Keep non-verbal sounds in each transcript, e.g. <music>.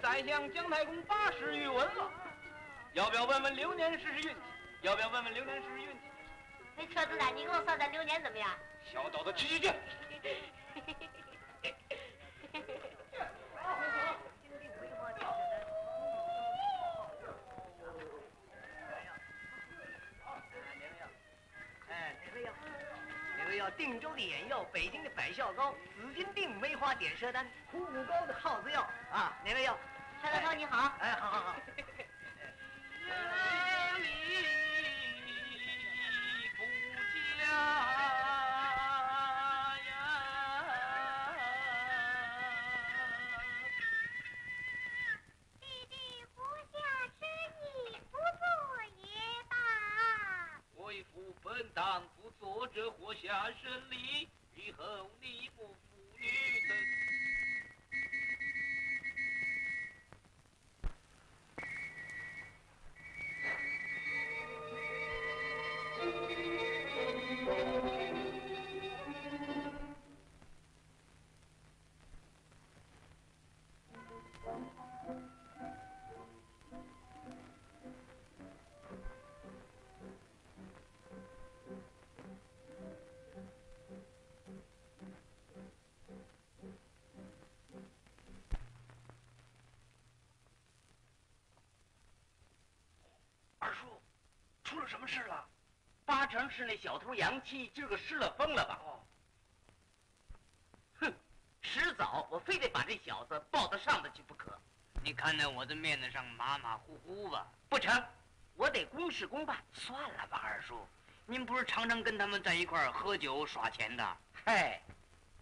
宰相姜太公八十余文了，要不要问问流年试试运气？要不要问问流年试试运气？那车子呢？你给我算算流年怎么样？小刀子，去去去！哎，哪位要？哪位要？定州的眼药，北京的百孝膏，紫金锭梅花点舌丹，虎骨膏的耗子药啊！哪位药？蔡大超你好，哎，好好好。<laughs> 这活下生礼，以后什么事了？八成是那小偷杨七今儿个失了风了吧？哦，哼，迟早我非得把这小子抱到上头去不可。你看在我的面子上马马虎虎吧？不成，我得公事公办。算了吧，二叔，您不是常常跟他们在一块儿喝酒耍钱的？嘿，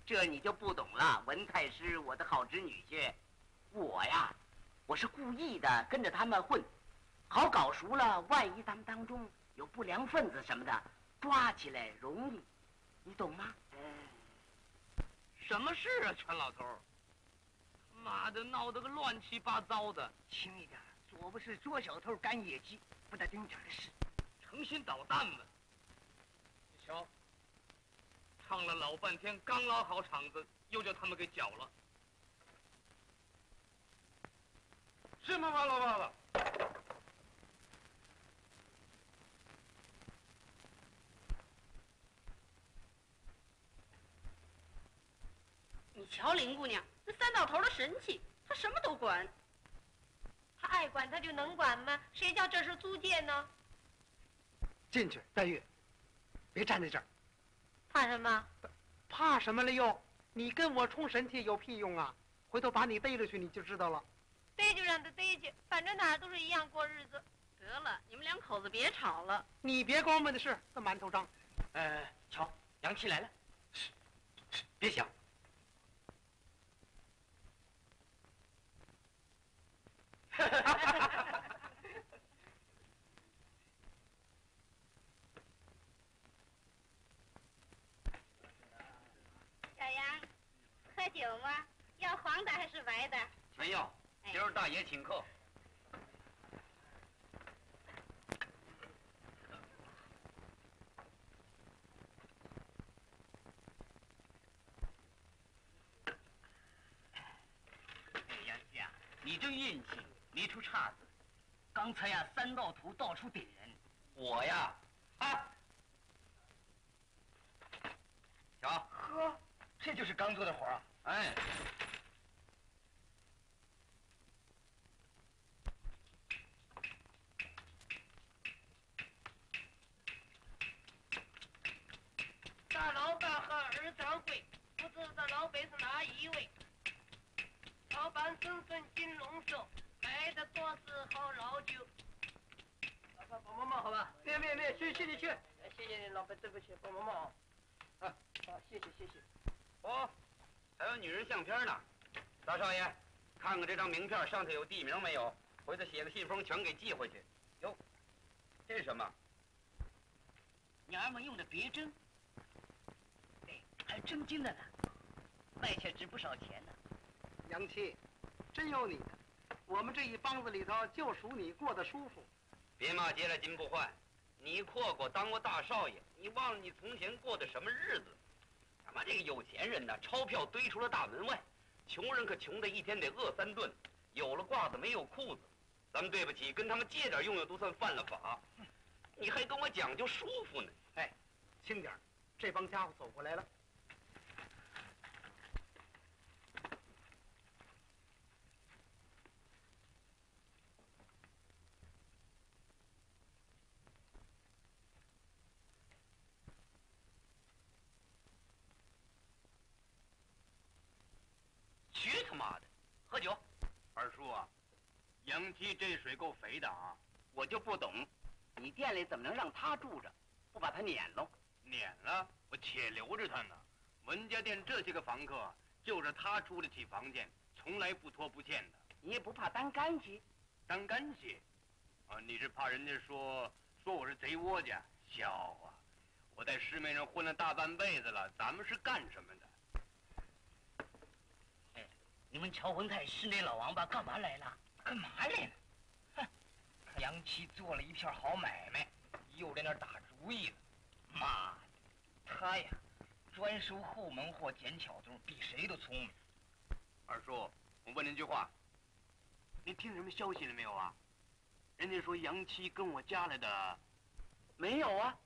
这你就不懂了。文太师，我的好侄女婿，我呀，我我是故意的，跟着他们混，好搞熟了，万一咱们当中有不良分子什么的，抓起来容易，你懂吗？什么事啊，全老头？妈的，闹得个乱七八糟的，轻一点，左不是捉小偷赶野鸡，不得丁点的事。成心捣蛋嘛！你瞧，唱了老半天，刚捞好场子，又叫他们给搅了。是吗，王老爸爸？你瞧林姑娘，那三道头的神气，她什么都管。他爱管他就能管吗？谁叫这是租界呢？进去，黛玉，别站在这儿，怕什么？怕什么了又？你跟我冲神气有屁用啊？回头把你逮着去你就知道了。逮就让他逮去，反正哪儿都是一样过日子。得了，你们两口子别吵了。你别光问的事那馒头张，呃，瞧，杨七来了，别想。<laughs> 小杨，喝酒吗？要黄的还是白的？全要。今儿大爷请客。杨家，啊你这运气没出岔子。刚才呀，三道图到处点人，我呀，啊，瞧，呵，这就是刚做的活啊！哎，大老板和二掌柜，不知道老板是哪一位？老板身份金龙寿，摆的多是好老酒。老板帮帮忙好吧？别别别，去去你去。谢谢你，老板，对不起，帮帮忙啊。啊，好，谢谢谢谢。哦，还有女人相片呢。大少爷，看上头有地名没有？回头写个信封全给寄回去。哟，这是什么？娘们用的别针，哎，还真金的呢，卖起来值不少钱呢。娘亲，真有你的，我们这一帮子里头就数你过得舒服。别骂街了，金不换。你阔过当过大少爷，你忘了你从前过的什么日子？他妈这个有钱人呐，钞票堆出了大门外，穷人可穷的一天得饿三顿，有了褂子没有裤子。咱们对不起，跟他们借点用用都算犯了法，你还跟我讲究舒服呢？哎，轻点儿，这帮家伙走过来了。去他妈的！喝酒。二叔啊，这水够肥的啊，我就不懂，你店里怎么能让他住着，不把他撵喽？撵了我且留着他呢。文家店这些个房客，就是他出得起房间，从来不拖不欠的。你也不怕担干系？担干系？啊，你是怕人家说说我是贼窝家？笑啊！我在市面上混了大半辈子了，咱们是干什么的？哎你们乔文泰是那老王八干嘛来了？干嘛来了？哼，杨七做了一片好买卖，又在那儿打主意了。妈的，他呀，专收后门货、捡巧头，比谁都聪明。二叔，我问您句话，您听什么消息了没有啊？人家说杨七跟我家来的，没有啊，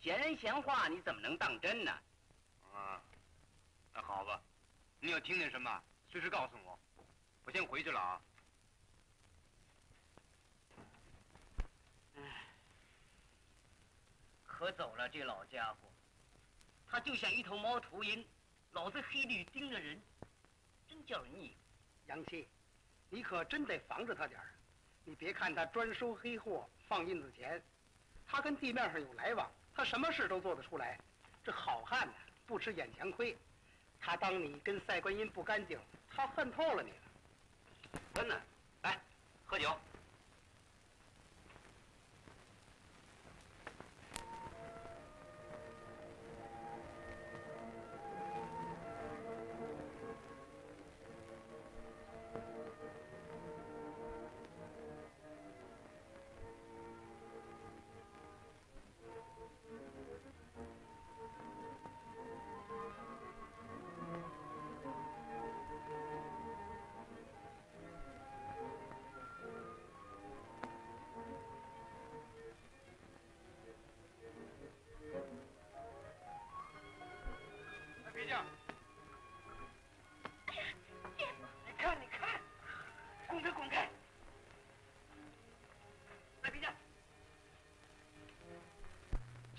闲人闲话你怎么能当真呢？啊，那好吧，你要听见什么，随时告诉我。我先回去了啊。可走了，这老家伙，他就像一头猫头鹰，老子黑绿盯着人，真叫人腻。杨七，你可真得防着他点儿。你别看他专收黑货，放印子钱，他跟地面上有来往，他什么事都做得出来。这好汉呢，不吃眼前亏。他当你跟赛观音不干净，他恨透了你了。真的，来，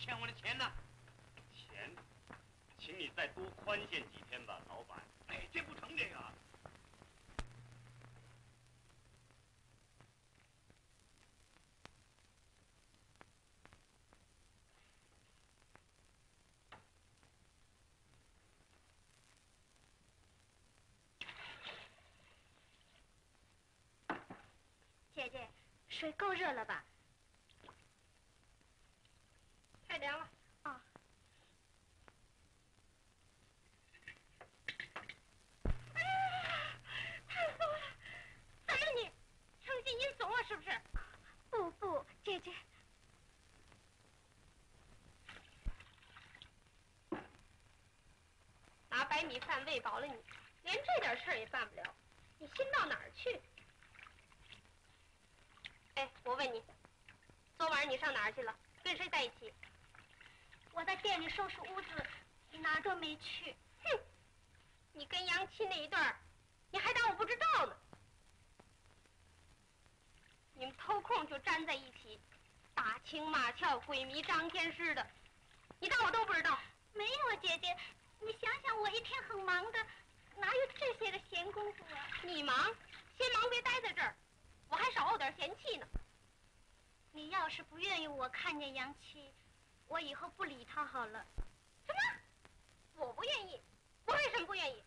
欠我的钱呢钱？请你再多宽限几天吧老板。哪天不成这个姐姐水够热了吧？米饭喂饱了你，连这点事儿也办不了，你心到哪儿去？哎，我问你，昨晚你上哪儿去了？跟谁在一起？我在店里收拾屋子，哪儿都没去。哼，你跟杨七那一段儿，你还当我不知道呢？你们偷空就粘在一起，打情骂俏、鬼迷张天似的，你当我都不知道？没有啊，姐姐，你想想，我一天很忙的，哪有这些个闲工夫啊？你忙，先忙别待在这儿，我还少怄点闲气呢。你要是不愿意我看见杨七，我以后不理他好了。什么？我不愿意？我为什么不愿意？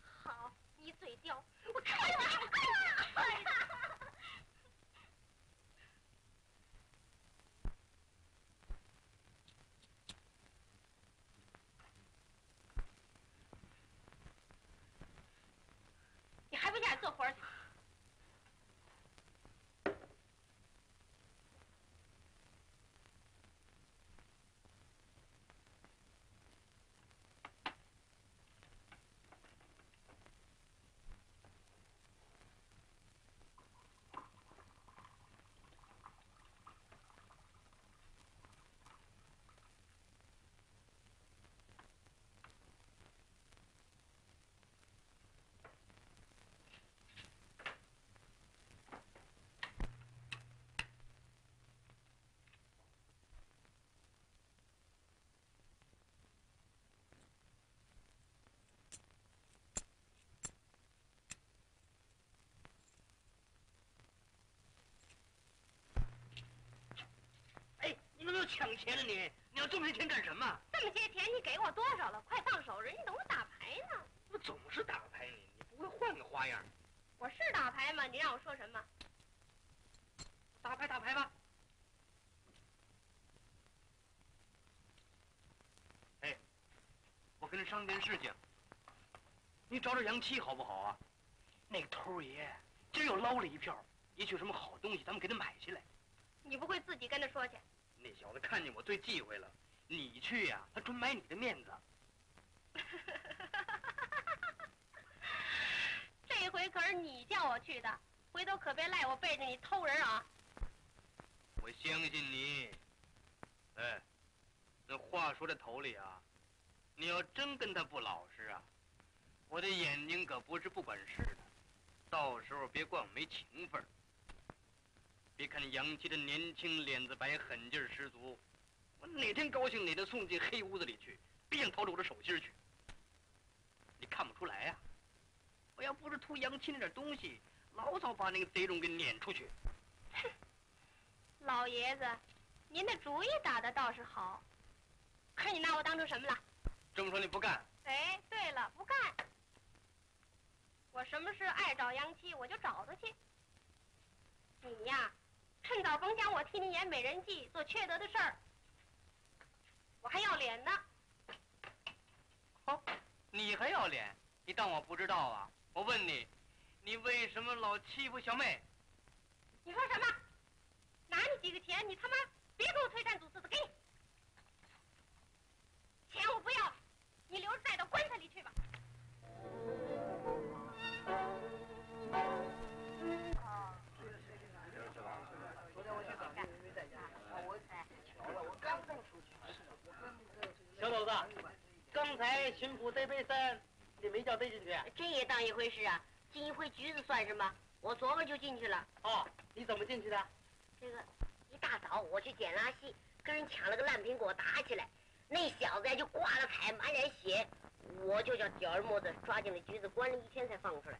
好，你嘴刁，我看你怎么干！你还不下去做活儿去？哎，你怎么又抢钱了你？你要这么些钱干什么？这么些钱你给我多少了？快放手，人家等我打牌呢。我总是打牌你，你不会换个花样？我是打牌吗？你让我说什么？打牌打牌吧。哎，我跟你商量件事情，你找找杨七好不好啊？那个头爷今儿又捞了一票，也许有什么好东西，咱们给他买下来。你不会自己跟他说去？那小子看见我最忌讳了，你去呀、他准买你的面子。这回可是你叫我去的，回头可别赖我背着你偷人啊！我相信你。哎，那话说在头里啊，你要真跟他不老实啊，我的眼睛可不是不管事的，到时候别怪我没情分儿。别看杨七的年轻，脸子白，狠劲儿十足，我哪天高兴哪天送进黑屋子里去，必想掏出我的手心去。你看不出来呀、我要不是图杨七那点东西，老早把那个贼种给撵出去。哼老爷子，您的主意打的倒是好，可你拿我当成什么了？这么说你不干？哎，对了，不干。我什么事爱找杨七，我就找他去。你呀，趁早甭想我替你演美人计，做缺德的事儿。我还要脸呢。好，你还要脸？你当我不知道啊？我问你，你为什么老欺负小妹？你说什么？拿你几个钱，你他妈别给我推三阻四的，给你。钱我不要了，你留着带到棺材里去吧。小伙子，刚才巡捕逮杯三，你没叫逮进去？这也当一回事啊？进一回局子算什么？我琢磨就进去了。哦，你怎么进去的？这个一大早我去捡垃圾，跟人抢了个烂苹果，打起来，那小子呀就挂了彩，满脸血，我就叫屌儿沫子抓进了局子，关了一天才放出来。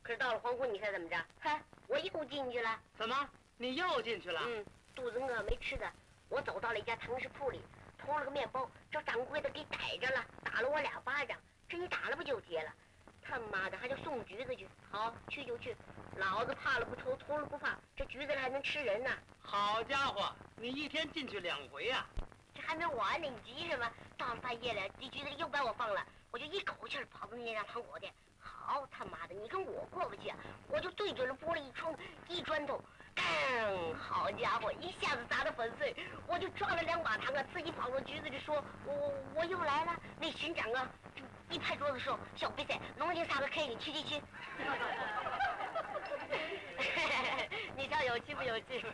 可是到了黄昏，你猜怎么着？嗨，我又进去了。怎么？你又进去了？嗯，肚子饿没吃的，我走到了一家糖食铺里，偷了个面包，这掌柜的给逮着了，打了我俩巴掌。这你打了不就结了？他妈的还叫送橘子去？好，去就去。老子怕了不偷，偷了不怕，这橘子还能吃人呢。好家伙，你一天进去两回呀、这还没完呢，你急什么？到了半夜了，这橘子又把我放了，我就一口气跑到那家糖果店。好他妈的，你跟我过不去啊！我就对准了玻璃一冲，一砖头，当！好家伙，一下子砸得粉碎。我就抓了两把糖啊，自己跑到局子里说：“我我我又来了。”那巡长啊，一拍桌子说：“小瘪仔，农经撒个 K 你去去去！” <laughs> 你瞧有趣不有趣？<laughs>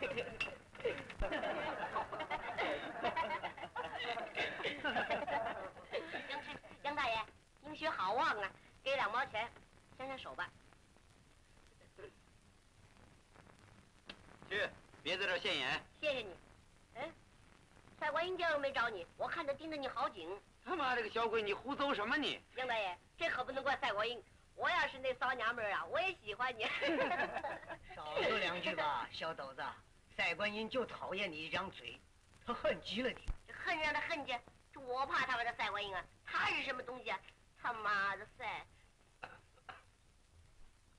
杨师杨大爷，英学好旺啊，给两毛钱，牵牵手吧。去，别在这儿现眼。谢谢你。哎，赛观音今儿没找你，我看他盯着你好紧。他妈这个小鬼，你胡诌什么你？杨大爷，这可不能怪赛国英，我要是那骚娘们儿啊，我也喜欢你。<laughs> 少说两句吧，小斗子。赛观音就讨厌你一张嘴，他恨极了你。这恨让他恨去，这我怕他妈的赛观音啊，他是什么东西啊？他妈的赛！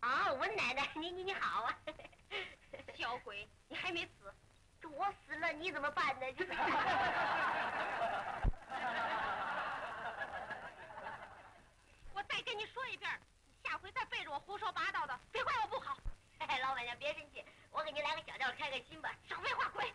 啊，文奶奶，你你你好啊！<laughs> 小鬼，你还没死，这我死了你怎么办呢？<laughs> 我再跟你说一遍，下回再背着我胡说八道的，别怪我不好。哎，老板娘别生气，我给你来个小调开开心吧。少废话，滚！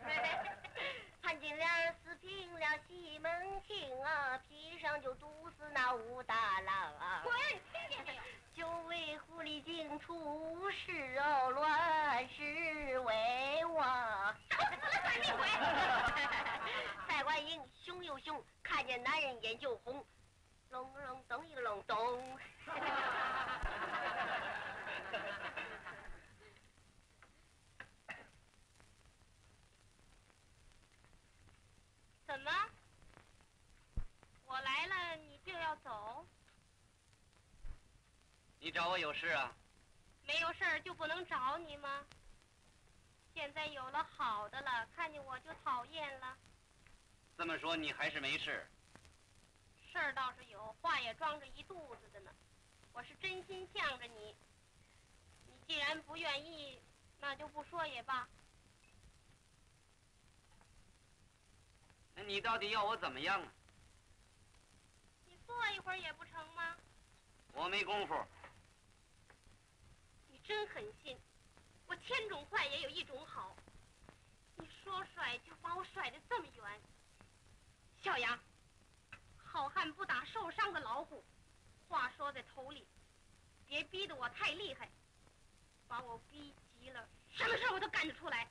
<laughs> 潘金莲死平了西门庆啊，披上就毒死那武大郎啊。滚！听见没有？九尾狐狸精出世哦，乱世为王。臭死了，算命鬼！蔡观音凶又凶，看见男人眼就红，隆隆咚一个隆咚。<laughs> 怎么？我来了，你就要走？你找我有事啊？没有事儿就不能找你吗？现在有了好的了，看见我就讨厌了。这么说你还是没事？事儿倒是有，话也装着一肚子的呢。我是真心向着你，你既然不愿意，那就不说也罢。那你到底要我怎么样啊？你坐一会儿也不成吗？我没工夫。你真狠心，我千种坏也有一种好。你说甩就把我甩得这么远。小杨，好汉不打受伤的老虎。话说在头里，别逼得我太厉害，把我逼急了，什么事儿我都干得出来。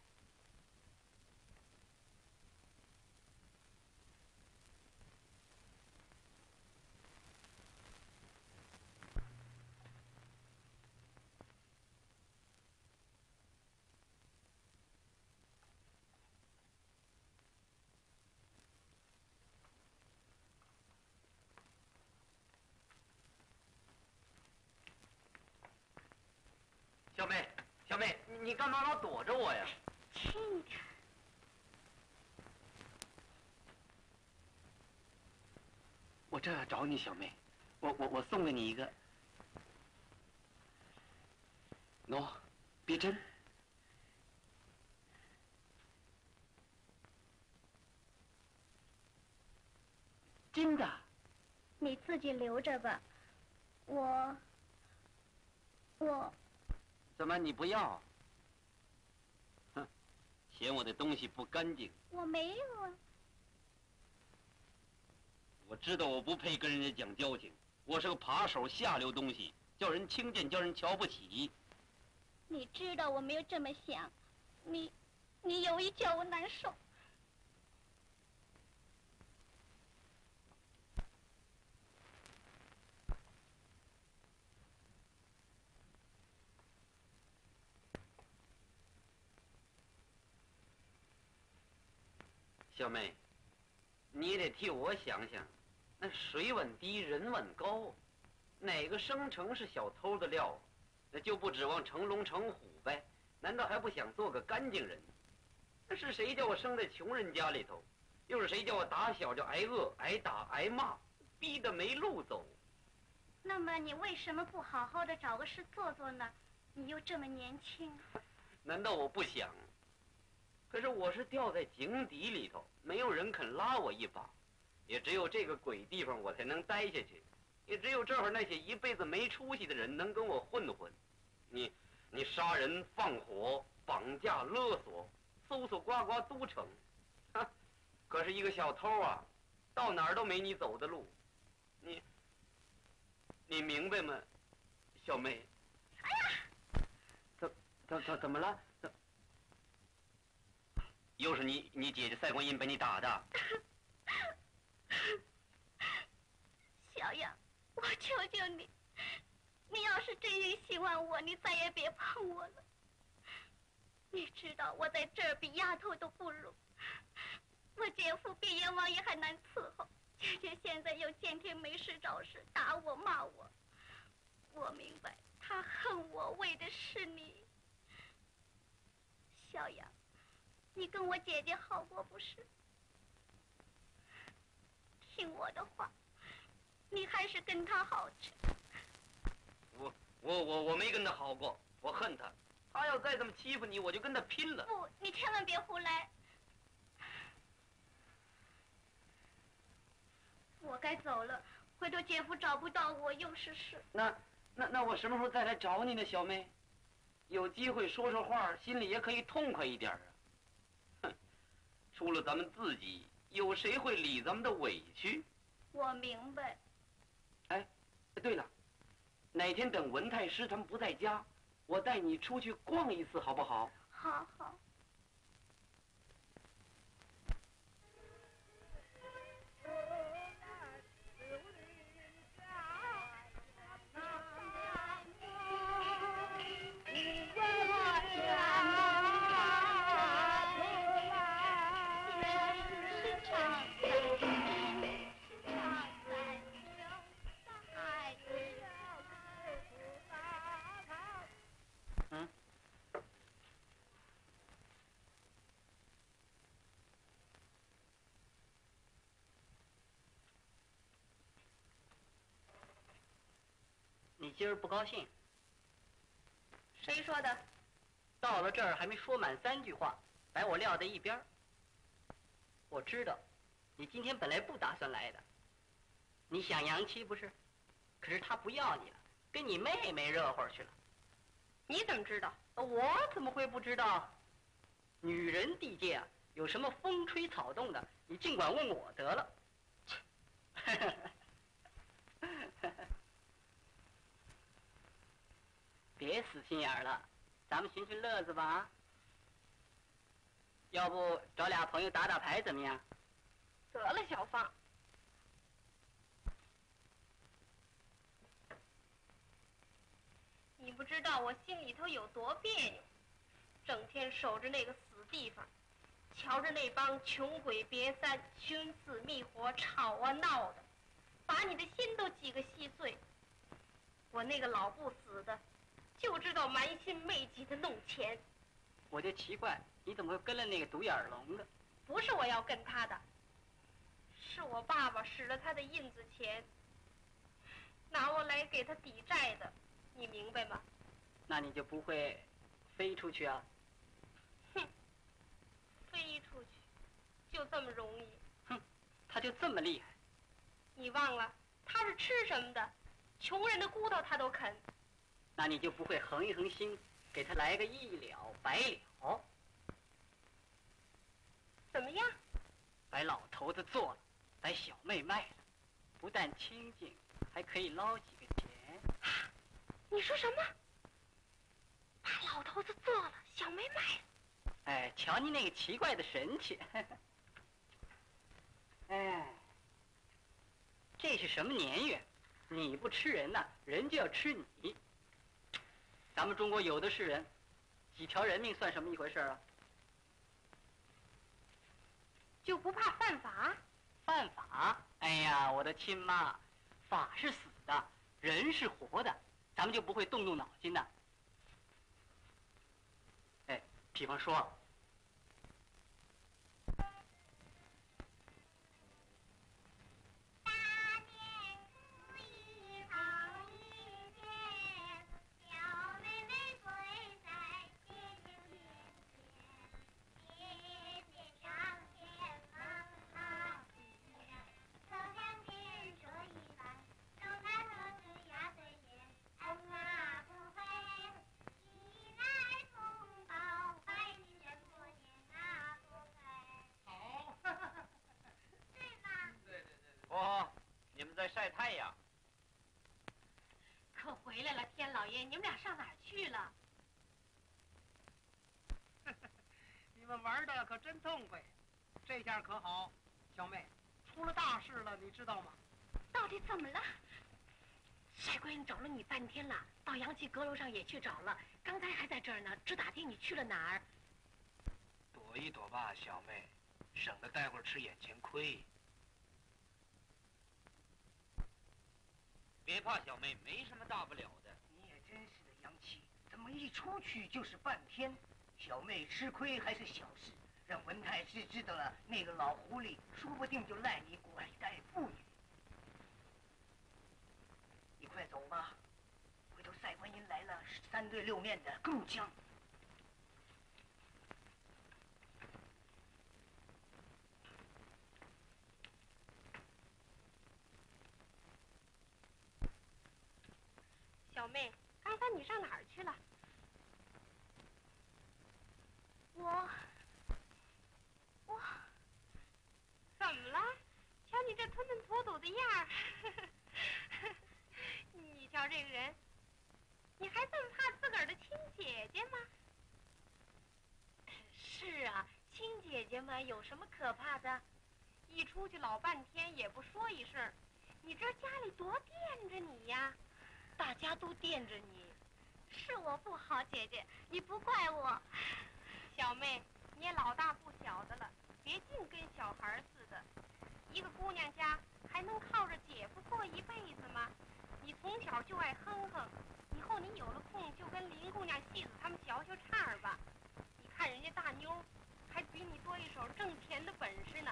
小妹，小妹，你你干嘛老躲着我呀？我正要找你，小妹，我我我送给你一个。喏，别针。真的？你自己留着吧，我，我，怎么你不要？哼，嫌我的东西不干净。我没有啊。我知道我不配跟人家讲交情，我是个扒手下流东西，叫人轻贱，叫人瞧不起。你知道我没有这么想，你，你有意叫我难受。小妹，你也得替我想想，那水稳低，人稳高，哪个生成是小偷的料？那就不指望成龙成虎呗？难道还不想做个干净人？那是谁叫我生在穷人家里头？又是谁叫我打小就挨饿、挨打、挨骂，逼得没路走？那么你为什么不好好的找个事做做呢？你又这么年轻。<laughs> 难道我不想？可是我是掉在井底里头，没有人肯拉我一把，也只有这个鬼地方我才能待下去，也只有这会儿那些一辈子没出息的人能跟我混混。你，你杀人放火、绑架勒索，搜搜刮刮都成，哈！可是一个小偷啊，到哪儿都没你走的路，你，你明白吗，小妹？哎呀，怎怎怎怎么了？又是你你姐姐赛观音把你打的。<laughs> 小杨，我求求你，你要是真心喜欢我，你再也别碰我了。你知道我在这儿比丫头都不如，我姐夫比阎王爷还难伺候，姐姐现在又天天没事找事打我骂我，我明白他恨我为的是你，小杨。你跟我姐姐好过不是？听我的话，你还是跟他好去。我我我我没跟他好过，我恨他。他要再这么欺负你，我就跟他拼了。不，你千万别胡来。我该走了，回头姐夫找不到我又是事。那那那我什么时候再来找你呢，小妹？有机会说说话，心里也可以痛快一点啊。除了咱们自己，有谁会理咱们的委屈？我明白。哎，对了，哪天等文太师他们不在家，我带你出去逛一次，好不好？好好。你今儿不高兴？谁说的？到了这儿还没说满三句话，把我撂在一边我知道，你今天本来不打算来的。你想杨七不是？可是他不要你了，跟你妹妹热乎去了。你怎么知道？我怎么会不知道？女人地界啊，有什么风吹草动的，你尽管问我得了。<laughs> 别死心眼了，咱们寻寻乐子吧。要不找俩朋友打打牌怎么样？得了，小芳。你不知道我心里头有多别扭，整天守着那个死地方，瞧着那帮穷鬼瘪三寻死觅活吵啊闹的，把你的心都挤个稀碎。我那个老不死的。就知道蛮心昧疾的弄钱，我就奇怪你怎么会跟了那个独眼龙的？不是我要跟他的，是我爸爸使了他的印子钱，拿我来给他抵债的，你明白吗？那你就不会飞出去啊？哼，飞出去就这么容易？哼，他就这么厉害？你忘了他是吃什么的？穷人的骨头他都啃。那你就不会横一横心，给他来个一了百了？怎么样？把老头子做了，把小妹卖了，不但清净，还可以捞几个钱。你说什么？把老头子做了，小妹卖了？哎，瞧你那个奇怪的神气！哎，这是什么年月？你不吃人呐，人就要吃你。咱们中国有的是人，几条人命算什么一回事啊？就不怕犯法？犯法？哎呀，我的亲妈，法是死的，人是活的，咱们就不会动动脑筋的。哎，比方说，晒太阳。可回来了，天老爷，你们俩上哪儿去了？<laughs> 你们玩的可真痛快，这下可好，小妹，出了大事了，你知道吗？到底怎么了？帅贵人找了你半天了，到阳气阁楼上也去找了，刚才还在这儿呢，只打听你去了哪儿。躲一躲吧，小妹，省得待会儿吃眼前亏。别怕，小妹，没什么大不了的。你也真是的，杨七，怎么一出去就是半天？小妹吃亏还是小事，让文太师知道了，那个老狐狸说不定就赖你拐带妇女。你快走吧，回头赛观音来了，三对六面的更僵。小妹，刚才你上哪儿去了？我，我，怎么了？瞧你这吞吞吐吐的样儿，<laughs> 你瞧这个人，你还这么怕自个儿的亲姐姐吗？是啊，亲姐姐嘛，有什么可怕的？一出去老半天也不说一声，你这家里多惦着你呀。大家都惦着你，是我不好，姐姐，你不怪我。小妹，你也老大不小的了，别净跟小孩似的。一个姑娘家还能靠着姐夫过一辈子吗？你从小就爱哼哼，以后你有了空就跟林姑娘、戏子他们学学唱儿吧。你看人家大妞，还比你多一手挣钱的本事呢。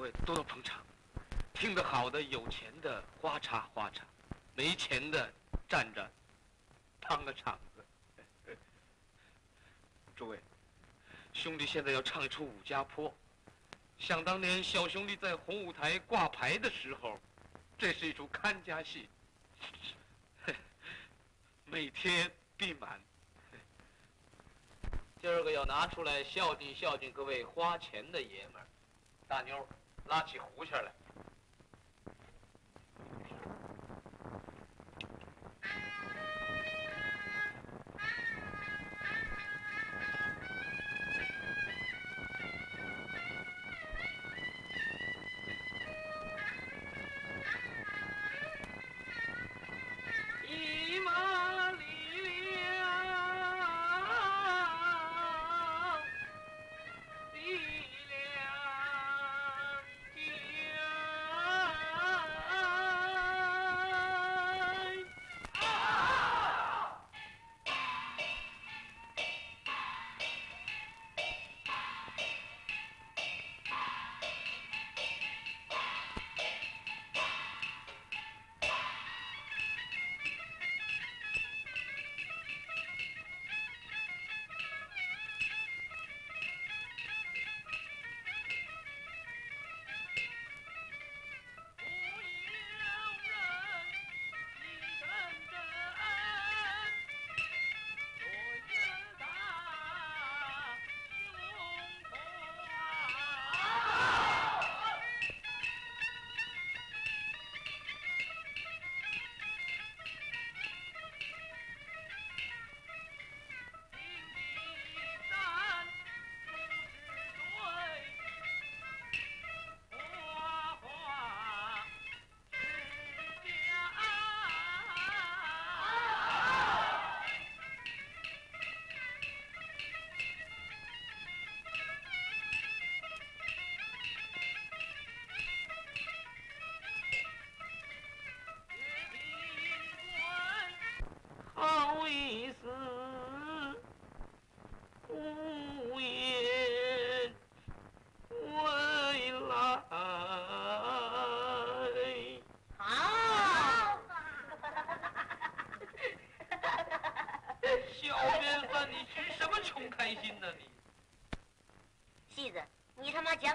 位多多捧场，听得好的、有钱的花茶花茶，没钱的站着当个场子。<laughs> 诸位，兄弟现在要唱一出《武家坡》。想当年，小兄弟在红舞台挂牌的时候，这是一出看家戏，<laughs> 每天必满。今儿个要拿出来孝敬孝敬各位花钱的爷们儿。大妞儿拉起胡琴来。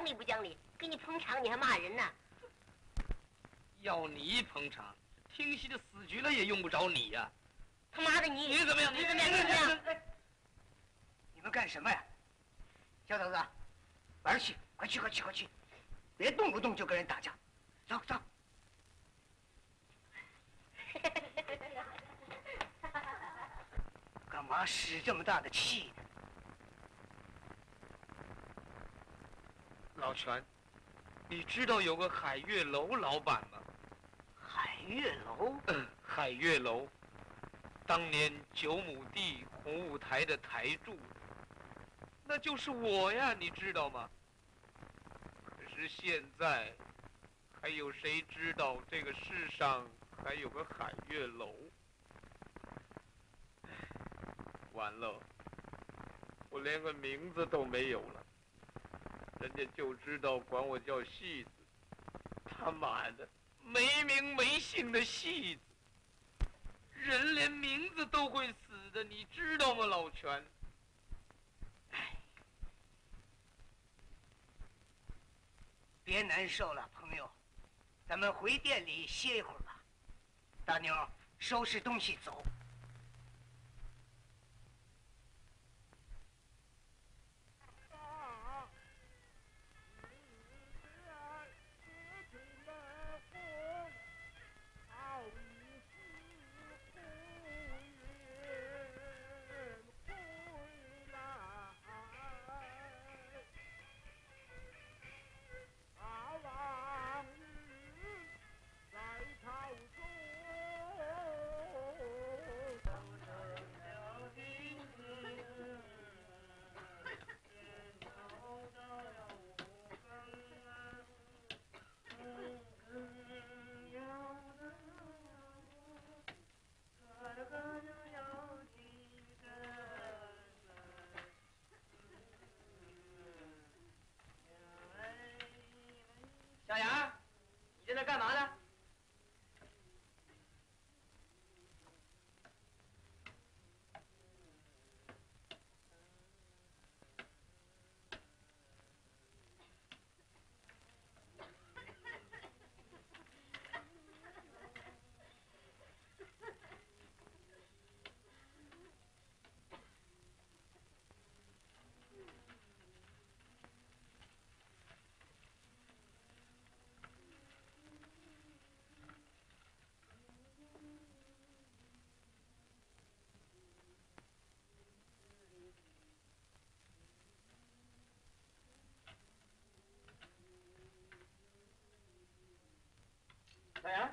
理不讲理？给你捧场你还骂人呢？要你捧场，听戏的死局了也用不着你呀、他妈的你！你怎么样？你怎么样？你怎么样？你们干什么呀？小嫂子，玩去，快去，快去，快去！别动不动就跟人打架。走走。干嘛使这么大的气呢？老全，你知道有个海月楼老板吗？海月楼，嗯，海月楼，当年九亩地红舞台的台柱，那就是我呀，你知道吗？可是现在，还有谁知道这个世上还有个海月楼？完了，我连个名字都没有了，人人家就知道管我叫戏子，他妈的！没名没姓的戏子，人连名字都会死的，你知道吗，老全？别难受了，朋友，咱们回店里歇一会儿吧。大妞，收拾东西走。干嘛呢？小杨，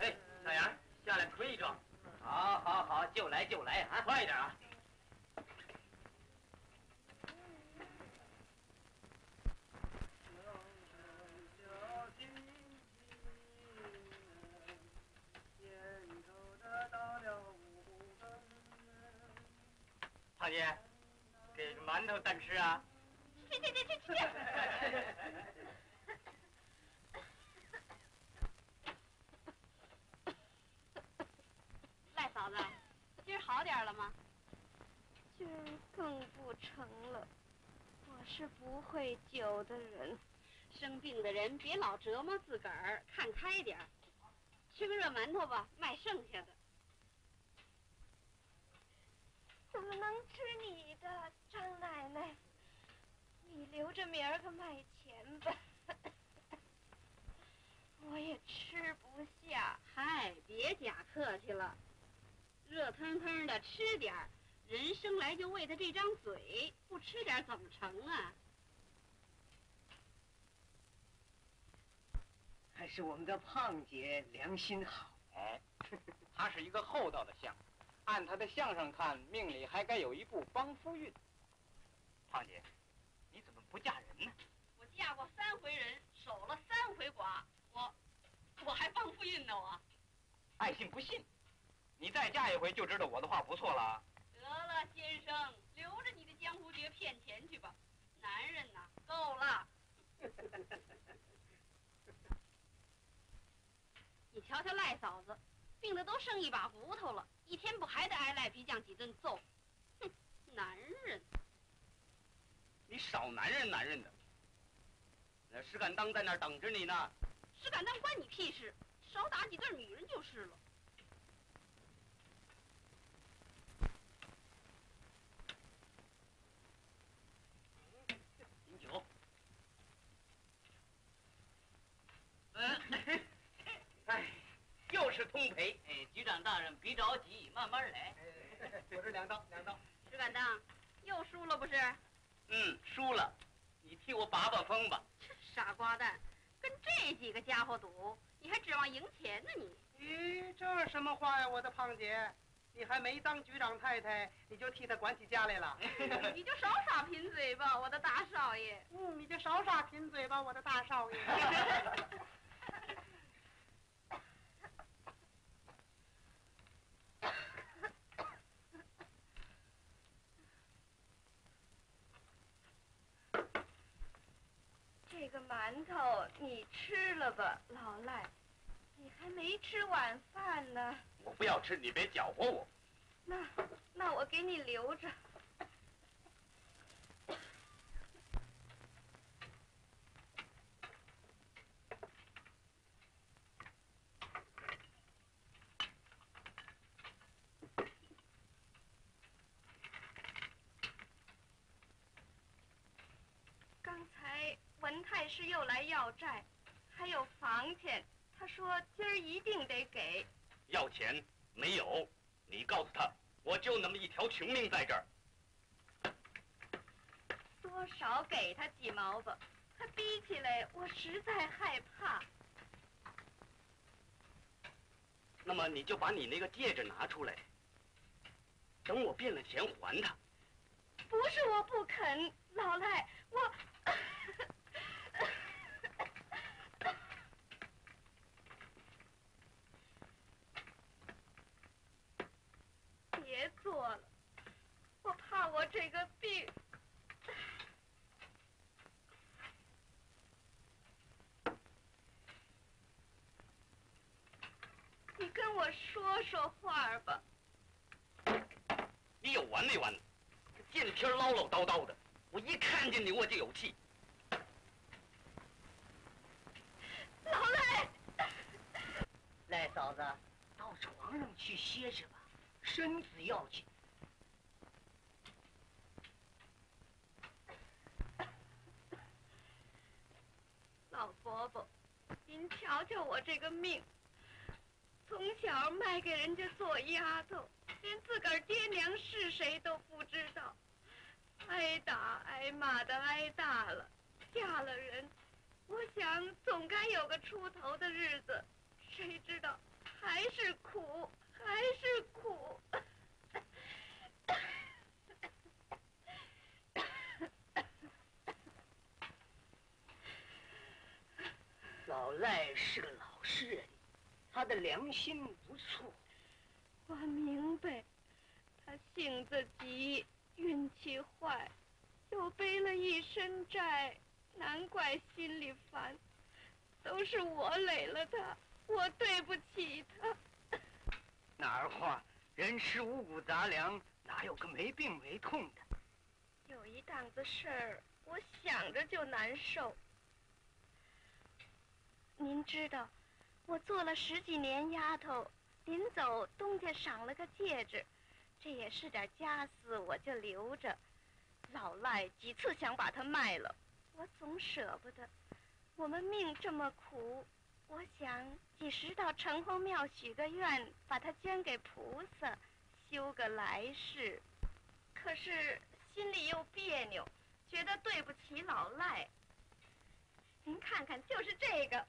哎，小杨，下来推一桩。好，好，好，就来就来啊，快一点啊！胖姐，给个馒头蛋吃啊！去去去去去！<laughs> 赖嫂子，今儿好点儿了吗？今儿更不成了，我是不会酒的人。生病的人别老折磨自个儿，看开点儿。吃个热馒头吧，卖剩下的。怎么能吃你的，张奶奶？你留着明儿个卖钱吧。<laughs> 我也吃不下。嗨，别假客气了，热腾腾的吃点儿。人生来就为他这张嘴，不吃点怎么成啊？还是我们的胖姐良心好。哎，他是一个厚道的相，按她的相上看，命里还该有一部帮夫运。胖姐，你怎么不嫁人呢？我嫁过三回人，守了三回寡，我我还帮夫运呢我。爱信不信，你再嫁一回就知道我的话不错了。得了，先生，留着你的江湖诀骗钱去吧。男人呐，够了。<laughs> 你瞧瞧赖嫂子，病的都剩一把骨头了，一天不还得挨赖皮匠几顿揍？哼，男人。你少男人男人的。那石敢当在那儿等着你呢。石敢当关你屁事，少打几顿女人就是了。饮酒。嗯，哎，又是通赔。哎，局长大人别着急，慢慢来。我是两刀，两刀。石敢当又输了不是？嗯，输了，你替我把把风吧。傻瓜蛋，跟这几个家伙赌，你还指望赢钱呢你？咦，这什么话呀，我的胖姐？你还没当局长太太，你就替他管起家来了？<laughs> 你就少耍贫嘴吧，我的大少爷。嗯，你就少耍贫嘴吧，我的大少爷。<laughs> 这个馒头你吃了吧，老赖，你还没吃晚饭呢。我不要吃，你别搅和我。那那我给你留着。刚才文太师又来要债，还有房钱，他说今儿一定得给。要钱没有？你告诉他，我就那么一条穷命在这儿。多少给他几毛吧，他逼起来，我实在害怕。那么你就把你那个戒指拿出来，等我变了钱还他。不是我不肯，老赖，我。别做了，我怕我这个病。你跟我说说话吧。你有完没完？见天唠唠叨叨的，我一看老赖，赖嫂子，到床上去歇着吧，身子要紧。老伯伯，您瞧瞧我这个命，从小卖给人家做丫头，连自个儿爹娘是谁都挨打挨骂的挨大了，嫁了人，我想总该有个出头的日子，谁知道还是苦，还是苦。老赖是个老实人，他的良心不错。我明白，他性子急，运气坏，又背了一身债，难怪心里烦。都是我累了他，我对不起他。哪儿话？人吃五谷杂粮，哪有个没病没痛的？有一档子事儿，我想着就难受。您知道，我做了十几年丫头，临走东家赏了个戒指，这也是点家私，我就留着。老赖几次想把它卖了，我总舍不得。我们命这么苦，我想几时到城隍庙许个愿，把它捐给菩萨，修个来世。可是心里又别扭，觉得对不起老赖。您看看，就是这个。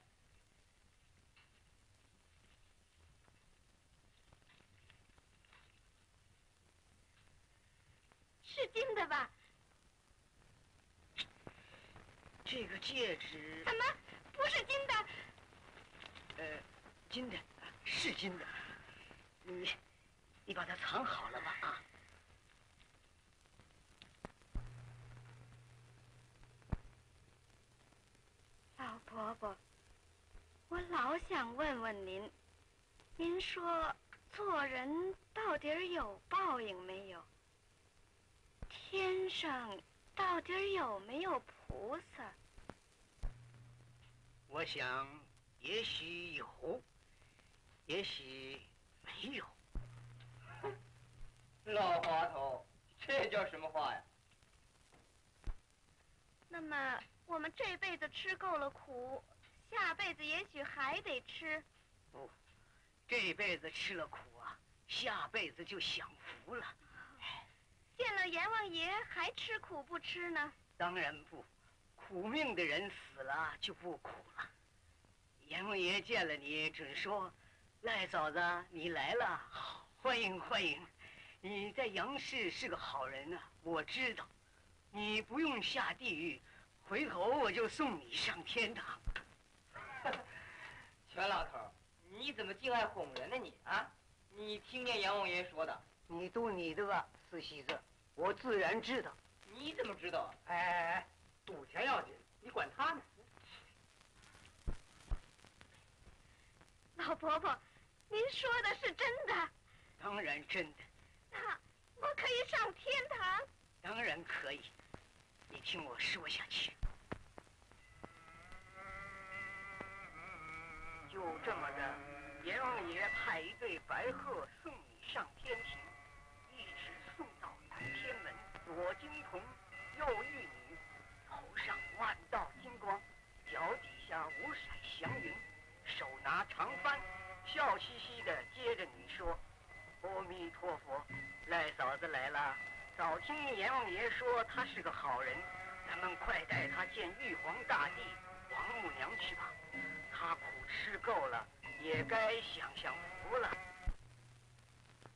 是金的吧？这个戒指，怎么不是金的？呃，金的，是金的。你，你把它藏好了吧啊！老婆婆，我老想问问您，您说做人到底有报应没有？天上到底有没有菩萨？我想，也许有，也许没有。老滑头，这叫什么话呀？那么我们这辈子吃够了苦，下辈子也许还得吃。不，这辈子吃了苦啊，下辈子就享福了。见了阎王爷还吃苦不吃呢？当然不，苦命的人死了就不苦了。阎王爷见了你，准说：“赖嫂子，你来了，好，欢迎欢迎。你在杨氏是个好人啊，我知道。你不用下地狱，回头我就送你上天堂。<laughs> ”全老头，你怎么净爱哄人呢你啊？你听见阎王爷说的？你读你的吧，四喜子，我自然知道。你怎么知道啊？哎哎哎，赌钱要紧，你管他呢？老婆婆，您说的是真的？当然真的，那我可以上天堂？当然可以。你听我说下去。就这么着，阎王爷派一对白鹤送你上天庭，左金童，右玉女，头上万道金光，脚底下五色祥云，手拿长幡，笑嘻嘻的接着你说：“阿弥陀佛，赖嫂子来了。早听阎王爷说他是个好人，咱们快带他见玉皇大帝、王母娘去吧。他苦吃够了，也该享享福了。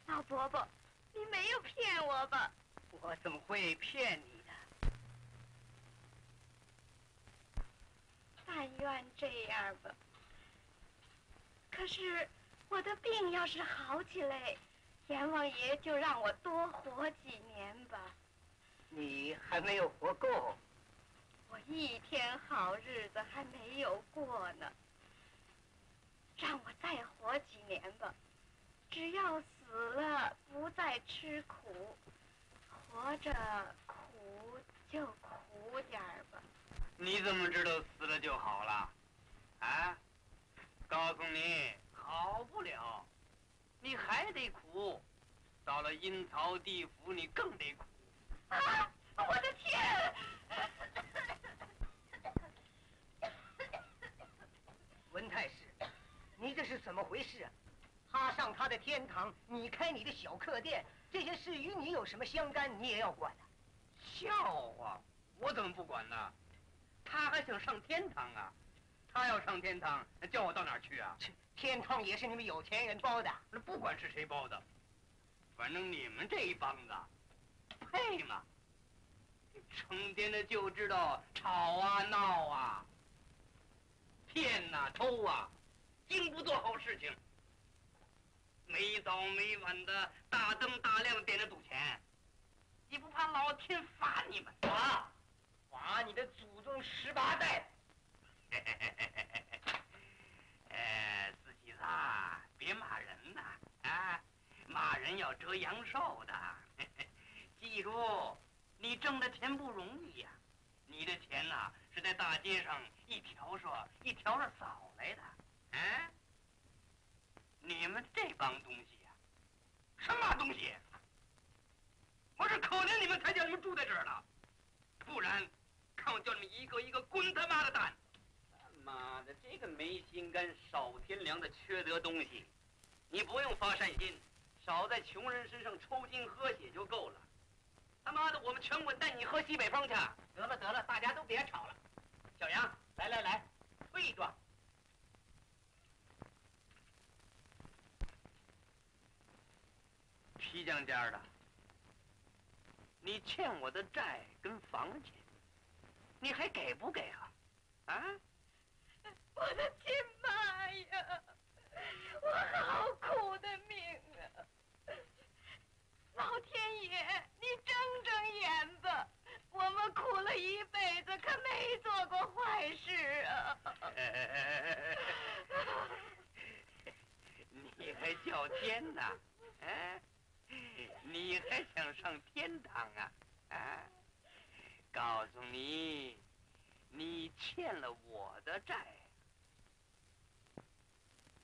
老伯伯，你没有骗我吧？我怎么会骗你呢？但愿这样吧。可是我的病要是好起来，阎王爷就让我多活几年吧。你还没有活够。我一天好日子还没有过呢。让我再活几年吧，只要死了不再吃苦，活着苦就苦点儿吧。你怎么知道死了就好了？啊？告诉你，好不了，你还得苦，到了阴曹地府你更得苦。啊！我的天！文太师。你这是怎么回事啊？他上他的天堂，你开你的小客店，这些事与你有什么相干？你也要管啊？笑话，我怎么不管呢？他还想上天堂啊？他要上天堂，叫我到哪儿去啊？天堂也是你们有钱人包的。那不管是谁包的，反正你们这一帮子，配吗？成天的就知道吵啊闹啊，骗呐偷啊。经不做好事情，没早没晚的大灯大亮点着赌钱，你不怕老天罚你们？罚，罚你的祖宗十八代！呃，<laughs> 四喜子，别骂人呐！啊，骂人要折阳寿的。<laughs> 记住，你挣的钱不容易呀，你的钱呐是在大街上一条说一条的扫来的。哎，你们这帮东西呀，什么东西？我是可怜你们才叫你们住在这儿的，不然，看我叫你们一个一个滚他妈的蛋！妈的，这个没心肝、少天良的缺德东西，你不用发善心，少在穷人身上抽筋喝血就够了。他妈的，我们全滚带你喝西北风去！得了得了，大家都别吵了。小杨，来来来，推一桩。皮匠家的，你欠我的债跟房钱，你还给不给啊？啊！我的亲妈呀！我好苦的命啊！老天爷，你睁睁眼吧！我们苦了一辈子，可没做过坏事啊！<laughs> 你还叫天呐？哎！你还想上天堂啊？啊！告诉你，你欠了我的债。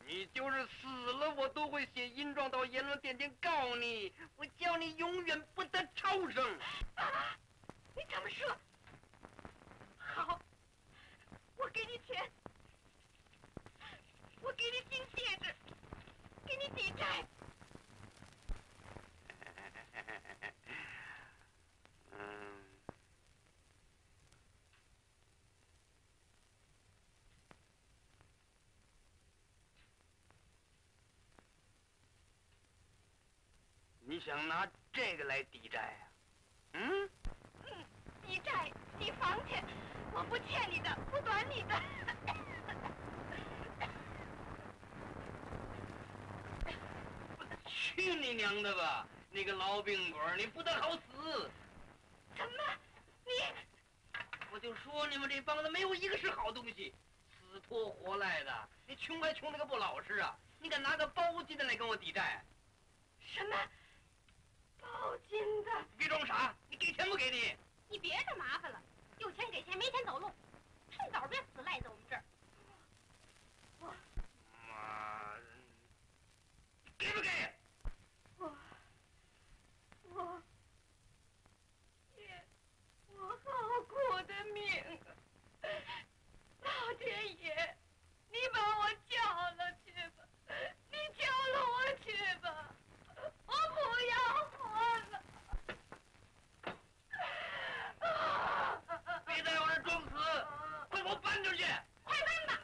你就是死了，我都会写阴状到阎罗殿前告你，我叫你永远不得超生。爸爸，你这么说，好，我给你钱，我给你金戒指，给你抵债。嗯，你想拿这个来抵债啊？嗯？嗯，抵债抵房钱，我不欠你的，不短你的。去你娘的吧！那个老病鬼，你不得好死！什么？你？我就说你们这帮子没有一个是好东西，死拖活赖的。你穷还穷那个不老实啊！你敢拿个包金的来跟我抵债？什么？包金的？别装傻！你给钱不给你？你别这麻烦了，有钱给钱，没钱走路，趁早别死赖在我们这儿。妈，给不给？我，我，也，我好苦的命啊！老天爷，你把我叫了去吧，你叫了我去吧，我不要活了！别在我这儿装死，快给我搬出去！快搬吧！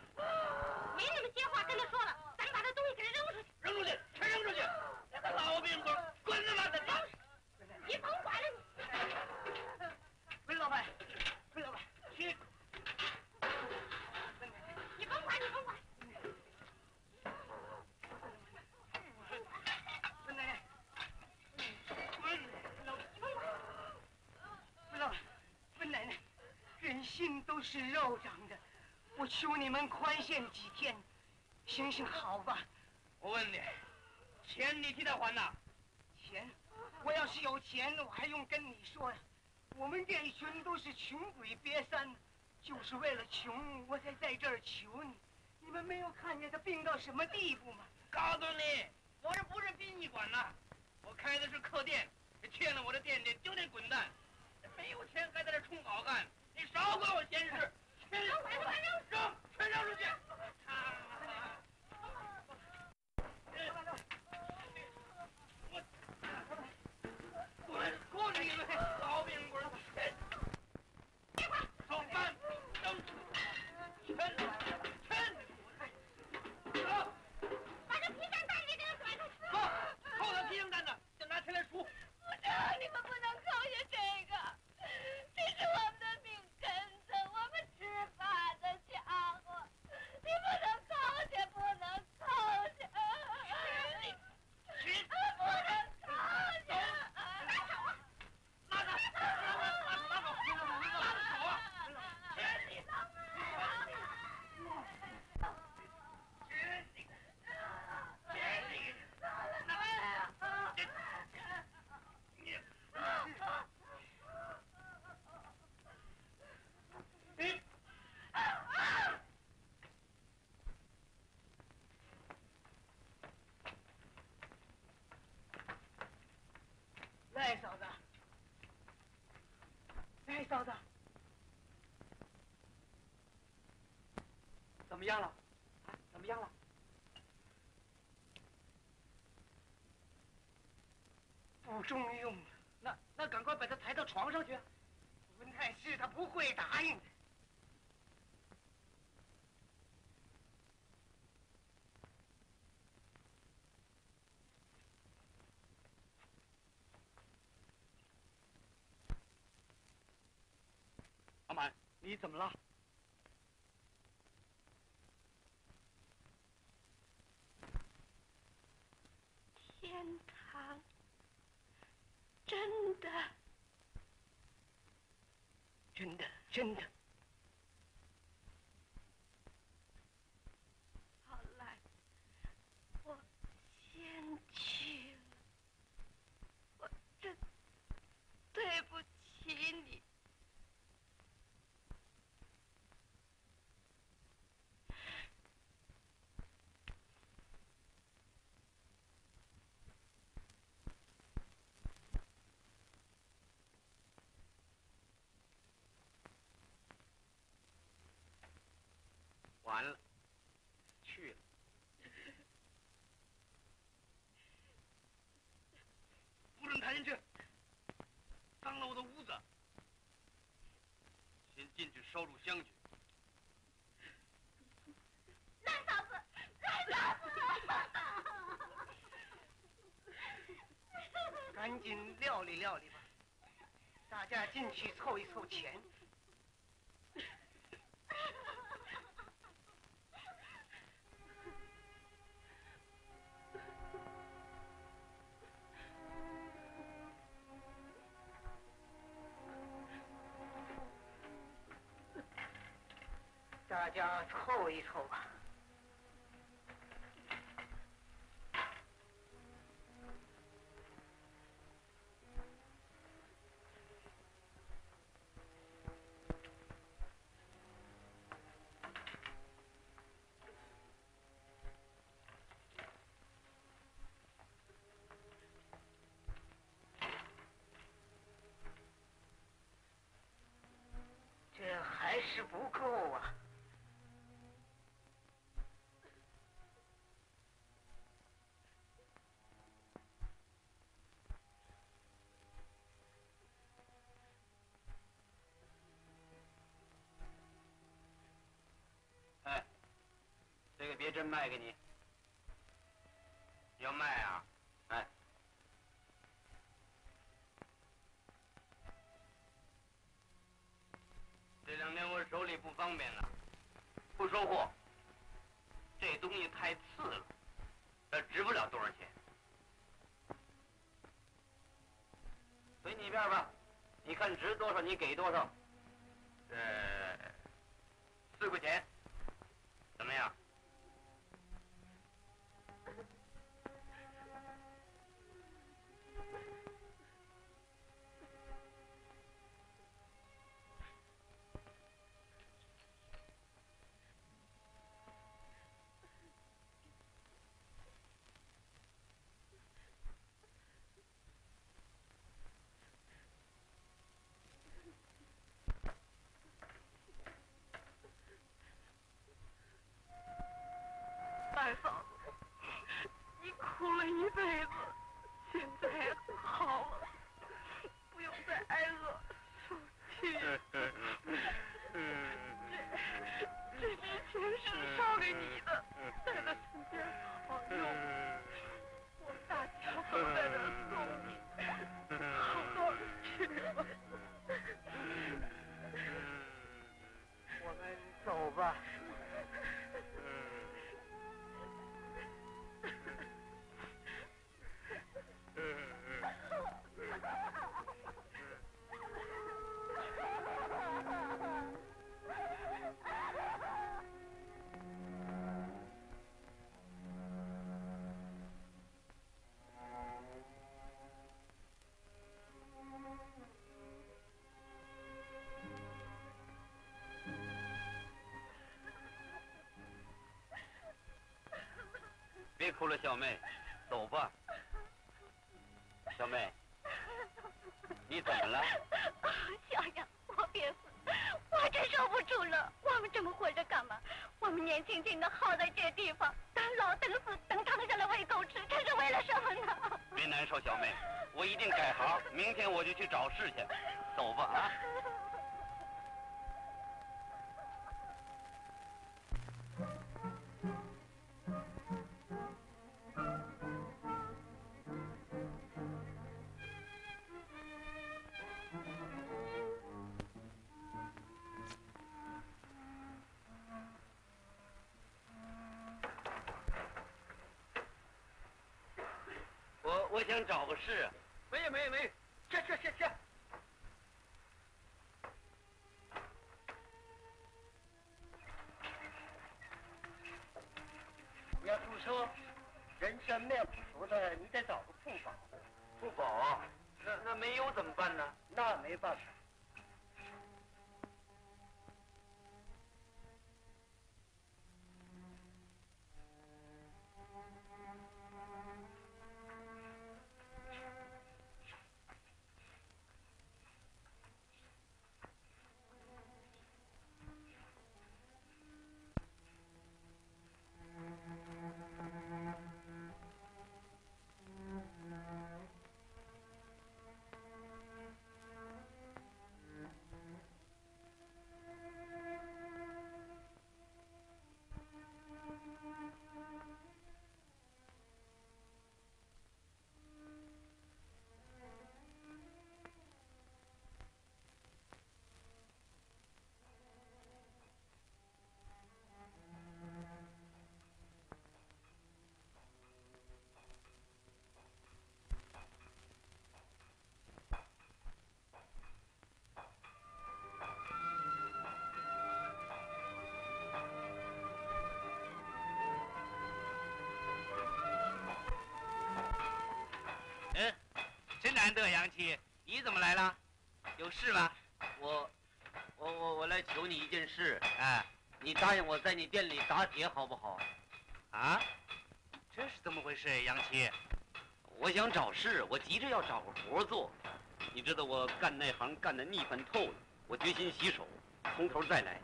没那么些话跟他说了，咱把这东西给他扔出去。扔出去，全扔出去！那个老病鬼，滚他妈的！你甭管了你。温老板，温老板，去！你甭管，你甭管。温奶奶，滚！温老板，温奶奶，人心都是肉长的，我求你们宽限几天，行行好吧？我问你，钱你替他还呐？钱，我要是有钱，我还用跟你说呀？我们这一群都是穷鬼瘪三，就是为了穷，我才在这儿求你。你们没有看见他病到什么地步吗？告诉你，我这不是殡仪馆呐，我开的是客店，欠了我的店店就得滚蛋，没有钱还在这充好汉，你少管我闲事。全扔，扔，全扔出去！滚滚你们老病鬼！走办，扔，全全走！把这皮箱袋里给他甩出去。不，扣他皮箱蛋子，就拿钱来赎。不是，你们不能扣下这个，这是我们的命根子，我们吃饭的家伙，你不能扣下，不能扣下，去，不能扣下。拉着，拉着，拉走，拉着走啊！去你！去你！去你！你！赖嫂子，哎嫂子，怎么样了？啊，怎么样了？不中用了。那那赶快把他抬到床上去。文太师他不会答应的。完了，去了。不准抬进去，脏了我的屋子。先进去烧入香去。赶紧料理料理吧，大家进去凑一凑钱。大家凑一凑吧。这还是不够啊！别真卖给你，要卖啊？哎，这两天我手里不方便了，不收货。这东西太次了，它值不了多少钱。随你便吧，你看值多少，你给多少。呃，四块钱，怎么样？别哭了，小妹，走吧。小妹，你怎么了？小杨，我别死，我真受不住了。我们这么活着干嘛？我们年轻轻的耗在这地方，等老等死，等躺下来喂狗吃，这是为了什么呢？别难受，小妹，我一定改行，明天我就去找事去。走吧啊！你要注车，人生面不熟的，你得找个副保。不保啊？那那没有怎么办呢？那没办法。难得，杨七，你怎么来了？有事吗？我，我我我来求你一件事，哎你答应我在你店里打铁好不好？啊，这是怎么回事，杨七？我想找事，我急着要找个活做。你知道我干那行干得腻烦透了，我决心洗手，从头再来，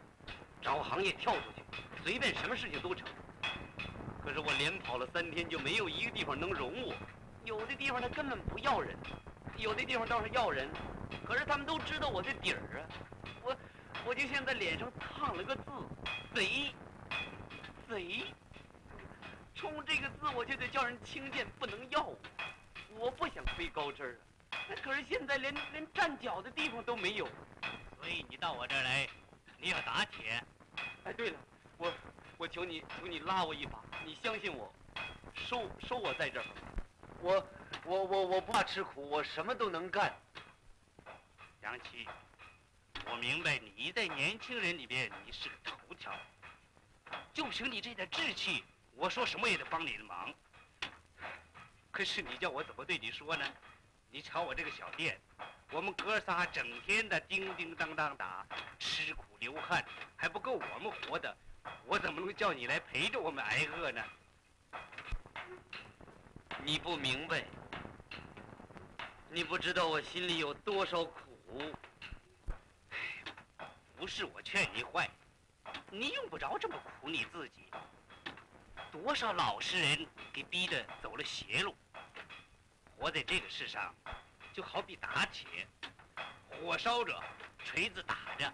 找个行业跳出去，随便什么事情都成。可是我连跑了三天，就没有一个地方能容我。有的地方他根本不要人，有的地方倒是要人，可是他们都知道我的底儿啊。我，我就现在脸上烫了个字，贼，贼。冲这个字，我就得叫人轻贱，不能要我。我不想飞高枝儿啊，那可是现在连连站脚的地方都没有。所以你到我这儿来，你要打铁。哎，对了，我我求你求你拉我一把，你相信我，收收我在这儿。我我我我不怕吃苦，我什么都能干。杨七，我明白你在年轻人里边你是个头条，就凭你这点志气，我说什么也得帮你的忙。可是你叫我怎么对你说呢？你瞧我这个小店，我们哥仨整天的叮叮当当打，吃苦流汗，还不够我们活的，我怎么能叫你来陪着我们挨饿呢？你不明白，你不知道我心里有多少苦。不是我劝你坏，你用不着这么苦你自己。多少老实人给逼得走了邪路。活在这个世上，就好比打铁，火烧着，锤子打着，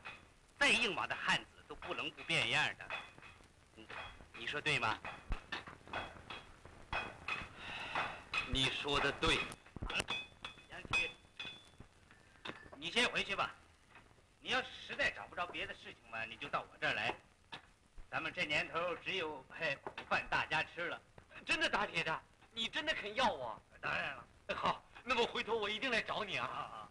再硬莽的汉子都不能不变样的。你你说对吗？你说的对。杨七，你先回去吧。你要实在找不着别的事情嘛，你就到我这儿来。咱们这年头只有嘿苦饭大家吃了。真的打铁的，你真的肯要我？当然了。好，那么回头我一定来找你啊！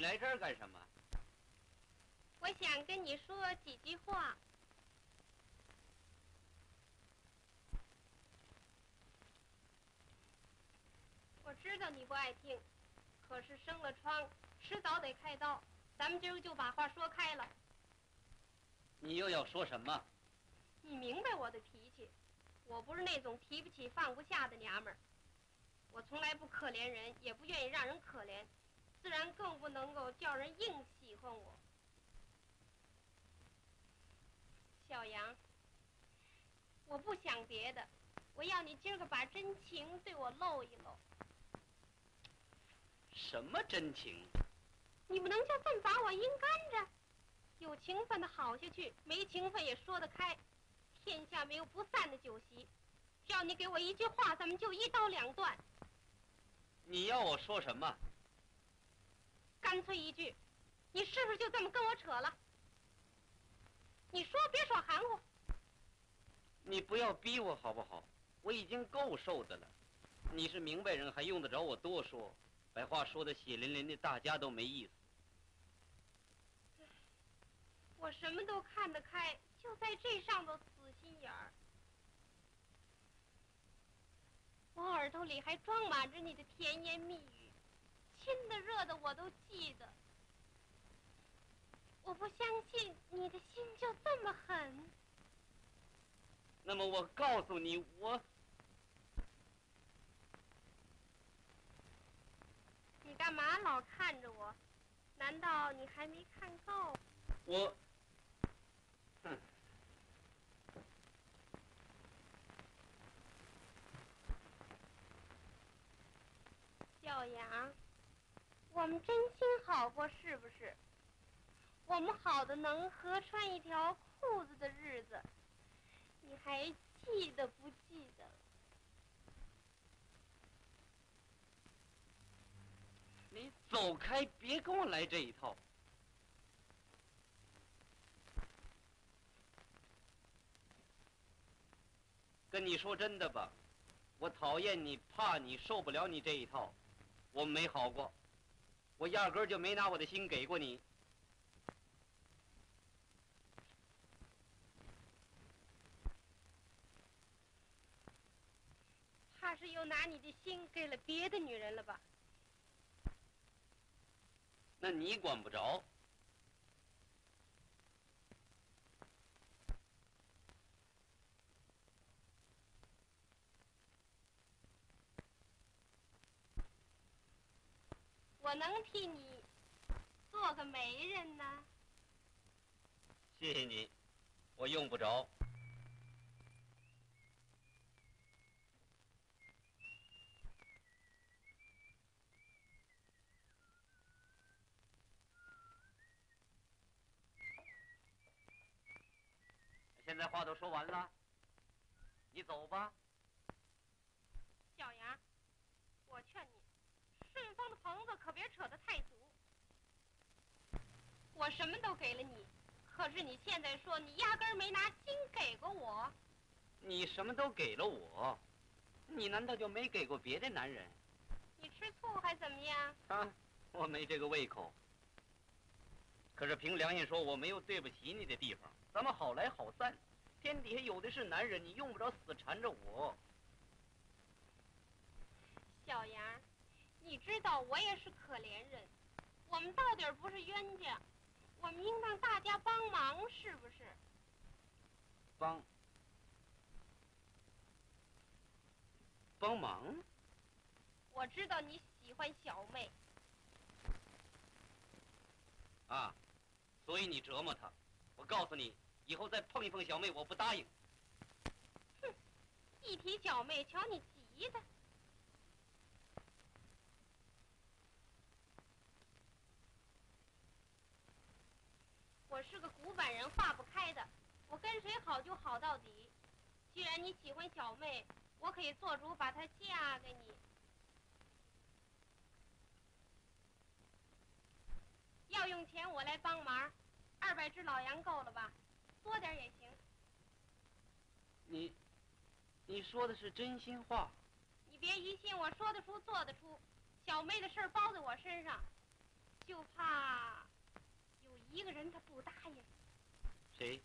你来这儿干什么？我想跟你说几句话。我知道你不爱听，可是生了疮，迟早得开刀。咱们今儿就把话说开了。你又要说什么？你明白我的脾气，我不是那种提不起放不下的娘们儿。我从来不可怜人，也不愿意让人可怜，自然更不能够叫人硬喜欢我。小杨，我不想别的，我要你今儿个把真情对我露一露。什么真情？你不能就这么把我阴干着？有情分的好下去，没情分也说得开。天下没有不散的酒席，只要你给我一句话，咱们就一刀两断。你要我说什么？干脆一句，你是不是就这么跟我扯了？你说，别耍含糊。你不要逼我好不好？我已经够受的了。你是明白人，还用得着我多说？把话说的血淋淋的，大家都没意思。我什么都看得开，就在这上头死心眼儿。我耳朵里还装满着你的甜言蜜语，亲的热的我都记得。我不相信你的心就这么狠。那么我告诉你，我你干嘛老看着我？难道你还没看够？我，哼，小杨，我们真心好过是不是？我们好的能合穿一条裤子的日子，你还记得不记得？你走开，别跟我来这一套。跟你说真的吧，我讨厌你，怕你，受不了你这一套，我没好过，我压根儿就没拿我的心给过你。怕是又拿你的心给了别的女人了吧？那你管不着。能替你做个媒人呢。谢谢你，我用不着。现在话都说完了，你走吧。小杨，我劝你，顺风的棚子可别扯得太足。我什么都给了你，可是你现在说你压根儿没拿心给过我。你什么都给了我，你难道就没给过别的男人？你吃醋还怎么样？啊，我没这个胃口。可是凭良心说，我没有对不起你的地方。咱们好来好散，天底下有的是男人，你用不着死缠着我。小杨，你知道我也是可怜人，我们到底不是冤家，我们应当大家帮忙，是不是？帮帮忙？我知道你喜欢小妹，啊，所以你折磨她。我告诉你，以后再碰一碰小妹，我不答应。哼一提小妹，瞧你急的。我是个古板人，化不开的。我跟谁好就好到底。既然你喜欢小妹，我可以做主把她嫁给你。要用钱我来帮忙，二百只老羊够了吧？多点也行。你，你说的是真心话。你别疑心，我说得出做得出。小妹的事儿包在我身上，就怕有一个人他不答应。谁？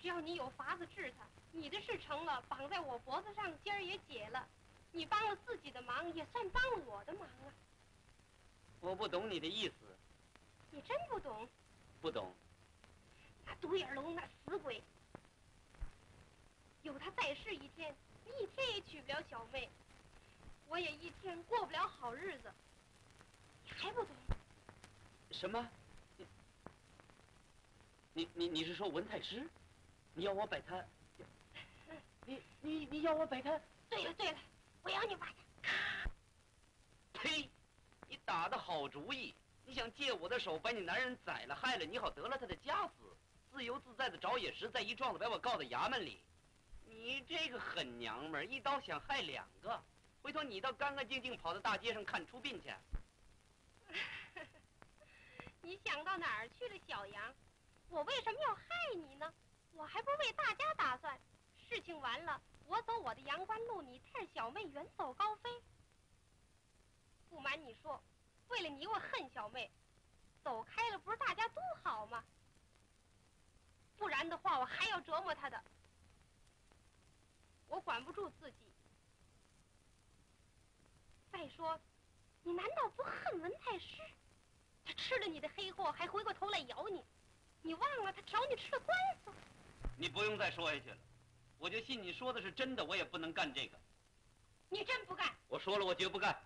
只要你有法子治他，你的事成了，绑在我脖子上，今儿也解了。你帮了自己的忙，也算帮了我的忙啊。我不懂你的意思。你真不懂。不懂。那独眼龙那死鬼，有他在世一天，你一天也娶不了小妹，我也一天过不了好日子。你还不懂？什么？你你你是说文太师？你要我摆摊？你你你要我摆摊？对了对了，我要你把他。呸！你打的好主意！你想借我的手把你男人宰了害了，你好得了他的家子，自由自在的找野食，再一状子把我告到衙门里。你这个狠娘们儿，一刀想害两个，回头你倒干干净净跑到大街上看出殡去。<laughs> 你想到哪儿去了，小杨？我为什么要害你呢？我还不为大家打算。事情完了，我走我的阳关路，你带小妹远走高飞。不瞒你说，为了你我恨小妹，走开了不是大家都好吗？不然的话，我还要折磨她的。我管不住自己。再说，你难道不恨文太师？他吃了你的黑货，还回过头来咬你，你忘了他找你吃了官司？你不用再说下去了，我就信你说的是真的，我也不能干这个。你真不干？我说了，我绝不干。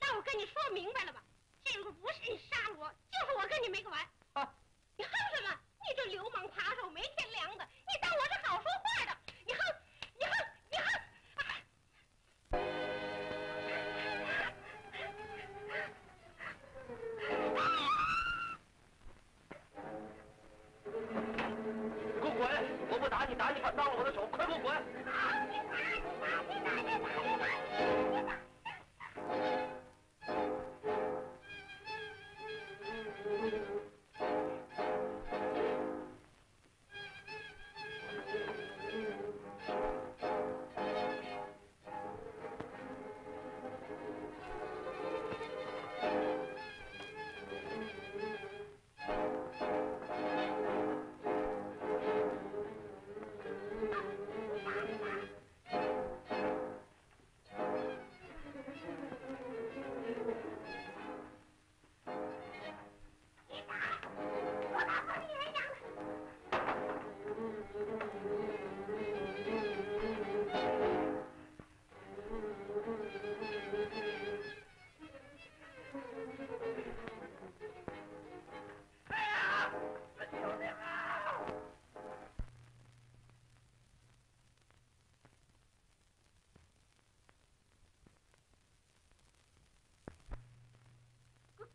那我跟你说明白了吧？这个不是你杀了我，就是我跟你没个完。啊！你哼什么？你这流氓扒手，没天良的！你当我是好说话的？你恨，拉，了我的手，快给我滚！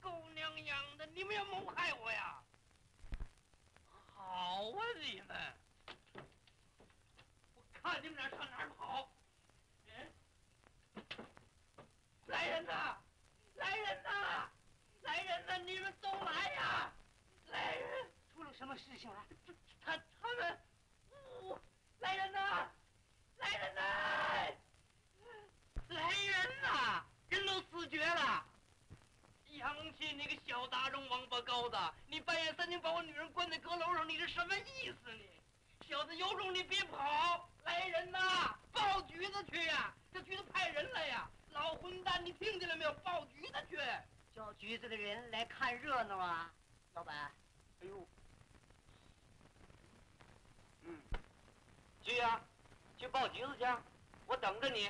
狗娘养的，你们要谋害我呀？好啊，你们！我看你们俩上哪儿跑！来人呐！来人呐！来人呐！你们都来呀！来人！出了什么事情了？他他们，我来人呐！来人呐！来人呐！人都死绝了！杨七，你个小杂种，王八羔子！你半夜三更把我女人关在阁楼上，你是什么意思？你小子有种你别跑！来人呐！报橘子去呀！这橘子派人来呀！老混蛋，你听见了没有？报橘子去！叫橘子的人来看热闹啊，老板。哎呦，嗯，去呀、去报橘子去，我等着你。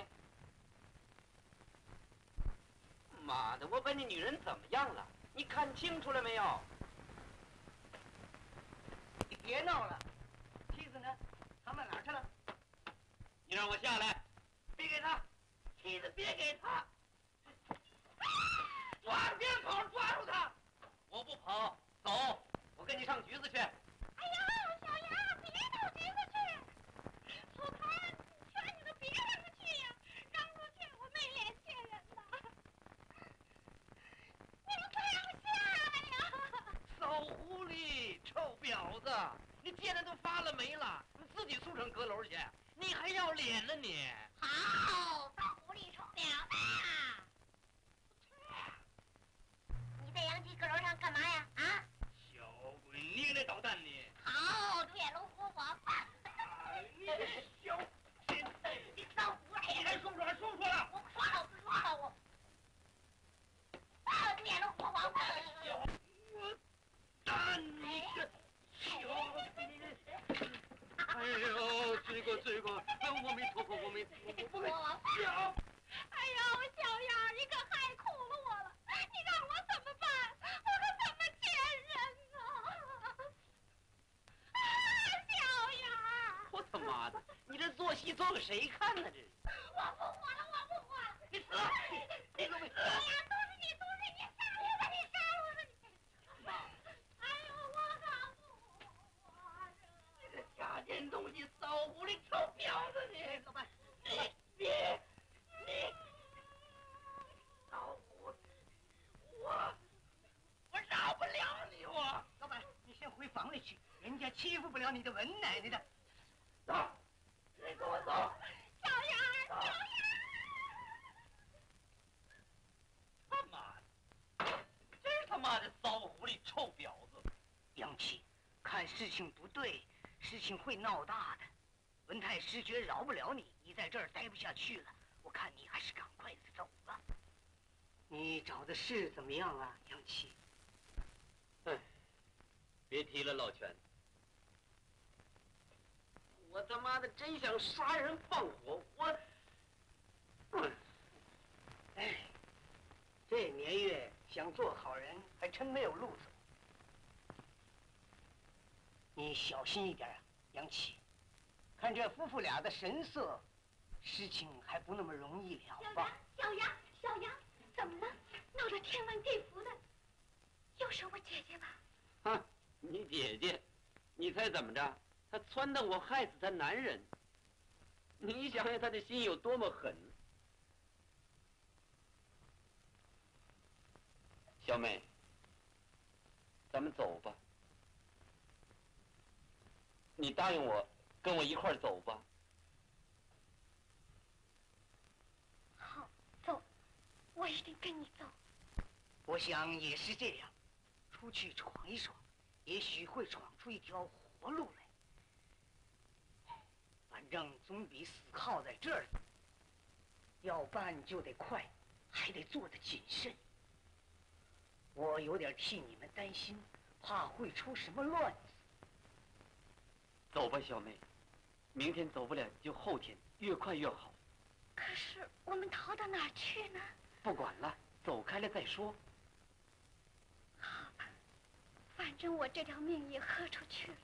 妈的，我把你女人怎么样了？你看清楚了没有？你别闹了，妻子呢？他们哪去了？你让我下来。别给他，妻子别给他！抓别跑，抓住他！我不跑，走，我跟你上局子去。哎呦，小杨，别到局子去！楚川，劝你们别让他去呀，让他去我没脸见人呐！你们快让他下来呀！骚狐狸，臭婊子！你贱的都发了霉了，你自己速成阁楼去，你还要脸呢你？好，骚狐狸臭婊子！你在杨七阁楼上干嘛呀？啊？小鬼，你个那捣蛋你！好，独眼龙活黄。你这小贱蛋！你骚狐你狸！还说不说？还说不说了？我说了，我说了，我。啊，独眼龙活黄。小我蛋你个小！哎呦，罪过罪过！我没错过，我没我不会小。哎呦，小杨，你可害苦了我了！你让我怎么办？我可怎么见人呢？啊，小杨！我他妈的，你这做戏做给谁看呢？这是。我不活了，我不活了！你死了！你都没死小。杨，都是你，都是你杀我吧！你杀我吧！你！哎呦，我可不活着！你这假贱东西，骚狐狸，臭婊子你！老板，你你你，骚狐狸，我我饶不了你我！老板，你先回房里去，人家欺负不了你的文奶奶的。走，你跟我走！小杨，小杨！他妈的，真是他妈的骚狐狸，臭婊子！杨七，看事情不对，事情会闹大的。文太师觉饶不了你，你在这儿待不下去了。我看你还是赶快走吧。你找的事怎么样啊，杨七？哎，别提了，老全。我他妈的真想杀人放火，我，嗯哎，这年月想做好人，还真没有路走。你小心一点啊，这夫妇俩的神色，事情还不那么容易了吧？小杨，小杨，怎么了？闹得天翻地覆的，又是我姐姐吧？哼，你姐姐，你猜怎么着？她撺掇我害死她男人。你想想她的心有多么狠。小美，咱们走吧。你答应我，跟我一块儿走吧。好，走，我一定跟你走。我想也是这样，出去闯一闯，也许会闯出一条活路来。反正总比死靠在这儿。要办就得快，还得做得谨慎。我有点替你们担心，怕会出什么乱子。走吧，小妹。明天走不了就后天，越快越好。可是我们逃到哪儿去呢？不管了，走开了再说。好吧，反正我这条命也豁出去了。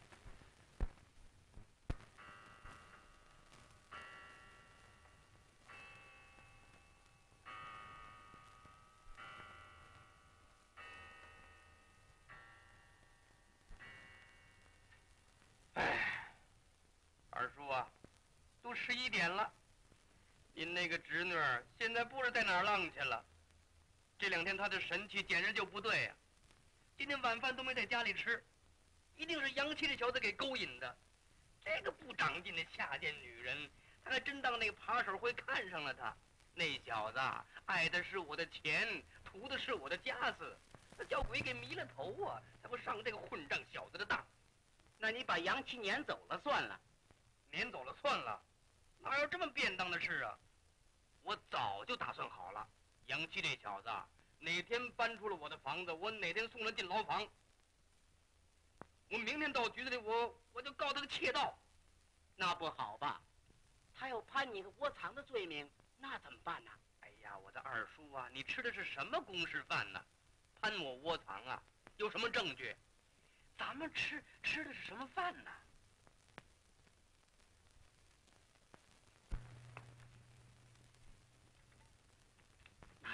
十一点了，您那个侄女儿现在不知在哪儿浪去了。这两天她的神气简直就不对呀、今天晚饭都没在家里吃，一定是杨七这小子给勾引的。这个不长进的下贱女人，她还真当那个扒手会看上了她。那小子爱的是我的钱，图的是我的家私，那叫鬼给迷了头啊！才不上这个混账小子的当。那你把杨七撵走了算了。撵走了算了，哪有这么便当的事啊？我早就打算好了，杨七这小子，哪天搬出了我的房子，我哪天送他进牢房。我明天到局子里，我我就告他个窃盗。那不好吧？他要判你个窝藏的罪名，那怎么办呢？哎呀，我的二叔啊，你吃的是什么公事饭呢？攀我窝藏啊？有什么证据？咱们吃吃的是什么饭呢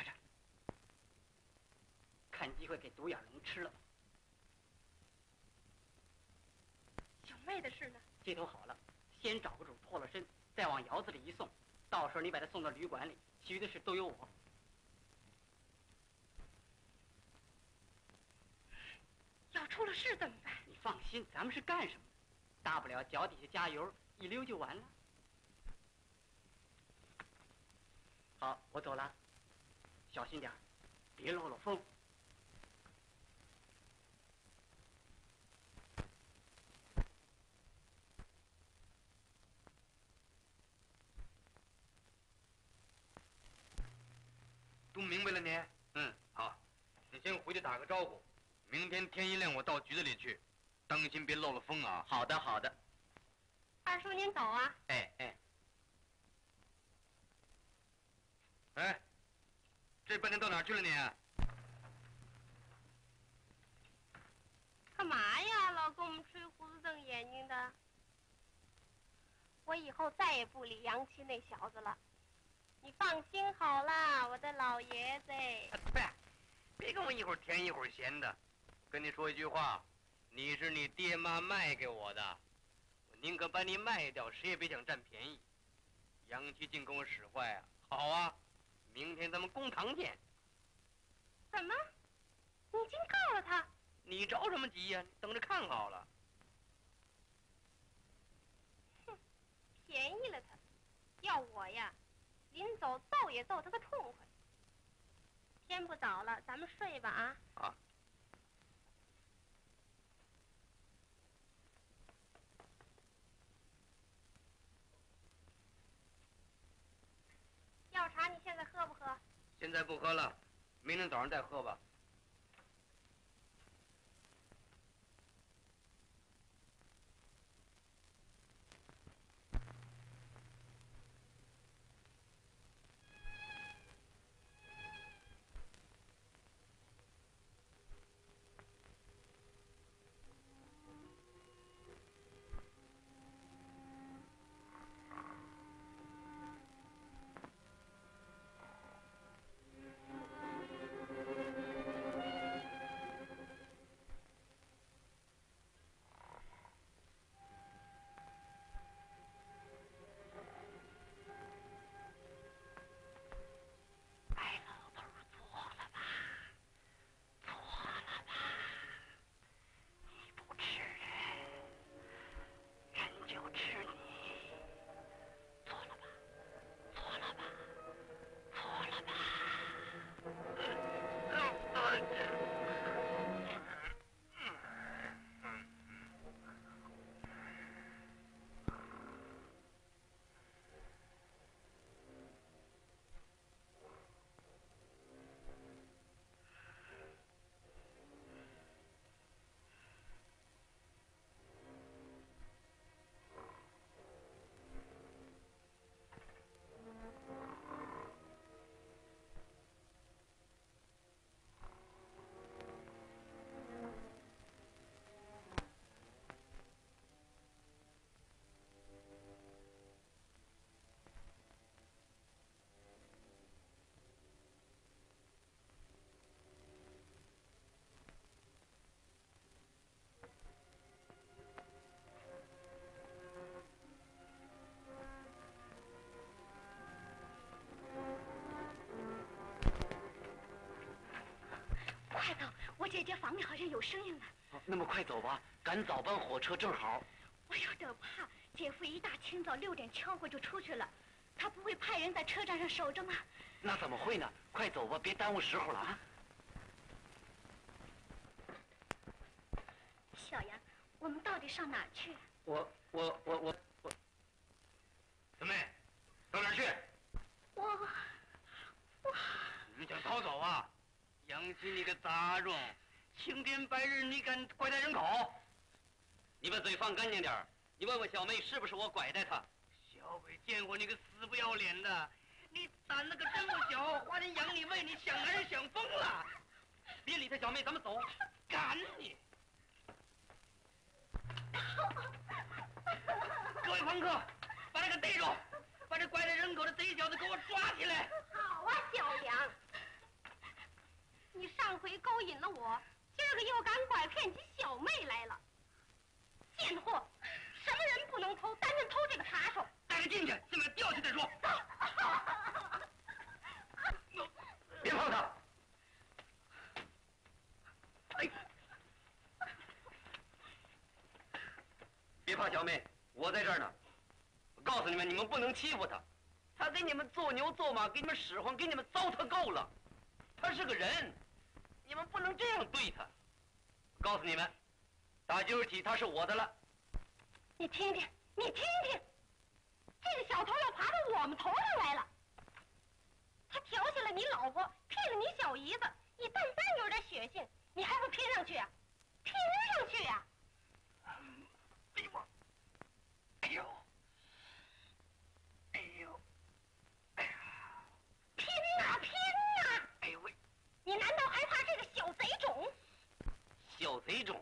着，看机会给独眼龙吃了吧。小妹的事呢？这头好了，先找个主破了身，再往窑子里一送，到时候你把他送到旅馆里，其余的事都由我。要出了事怎么办？你放心，咱们是干什么的？大不了脚底下加油，一溜就完了。好，我走了，小心点，别漏了风。都明白了你？嗯，好，你先回去打个招呼，明天天一亮我到局子里去，当心别漏了风啊。好的，好的。二叔您走啊？哎哎，哎，这半天到哪儿去了你？干嘛呀？老跟我们吹胡子瞪眼睛的。我以后再也不理杨七那小子了。你放心好了，我的老爷子。别，别跟我一会儿甜一会儿咸的。跟你说一句话，你是你爹妈卖给我的，我宁可把你卖掉，谁也别想占便宜。杨七净跟我使坏啊！好啊，明天咱们公堂见。怎么？你已经告了他？你着什么急呀、你等着看好了。便宜了他。要我呀，临走逗也逗他个痛快。天不早了，咱们睡吧啊。啊。药茶你现在喝不喝？现在不喝了，明天早上再喝吧。姐姐房里好像有声音了。哦那么快走吧，赶早班火车正好。我有点怕，姐夫一大清早六点敲过就出去了，他不会派人在车站上守着吗？那怎么会呢？快走吧，别耽误时候了啊！小杨，我们到底上哪儿去？我我我我我，小妹，到哪儿去？我我你想逃走啊？杨七，你个杂种！青天白日你敢拐带人口？你把嘴放干净点儿你问问小妹是不是我拐带她？小鬼见过你个死不要脸的！你胆子可真不小，花钱养你喂，你想男人想疯了？别理他，小妹，咱们走。赶你！<laughs> 各位房客，把他给逮住！把这拐带人口的贼小子给我抓起来！好啊，小杨，你上回勾引了我，今儿个又敢拐骗起小妹来了，贱货！什么人不能偷，但愿偷这个扒手。带他进去，先把他吊起再说。<laughs> 别碰他！哎，别怕，小妹，我在这儿呢。我告诉你们，你们不能欺负他。他给你们做牛做马，给你们使唤，给你们糟蹋够了。他是个人，你们不能这样对他。告诉你们，打今儿起他是我的了。你听听，你听听，这个小偷要爬到我们头上来了。他调戏了你老婆，骗了你小姨子，你但凡有点血性，你还不拼上去啊、拼上去啊、哎呦我，哎呦，哎呦，哎呀，拼呐、拼呐、哎呦喂！你难道还怕这个小贼种？小贼种？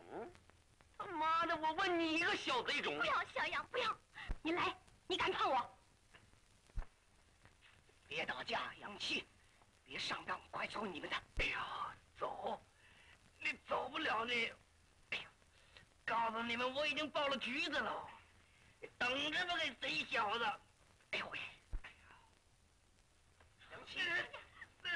他妈的！我问你一个小贼种不！要，小杨，不要！你来，你敢碰我？别打架，杨七，别上当，快走你们的！哎呀，走，你走不了你。哎呀，告诉你们，我已经报了局子了，等着吧，这贼小子！哎呦喂！杨七，啊你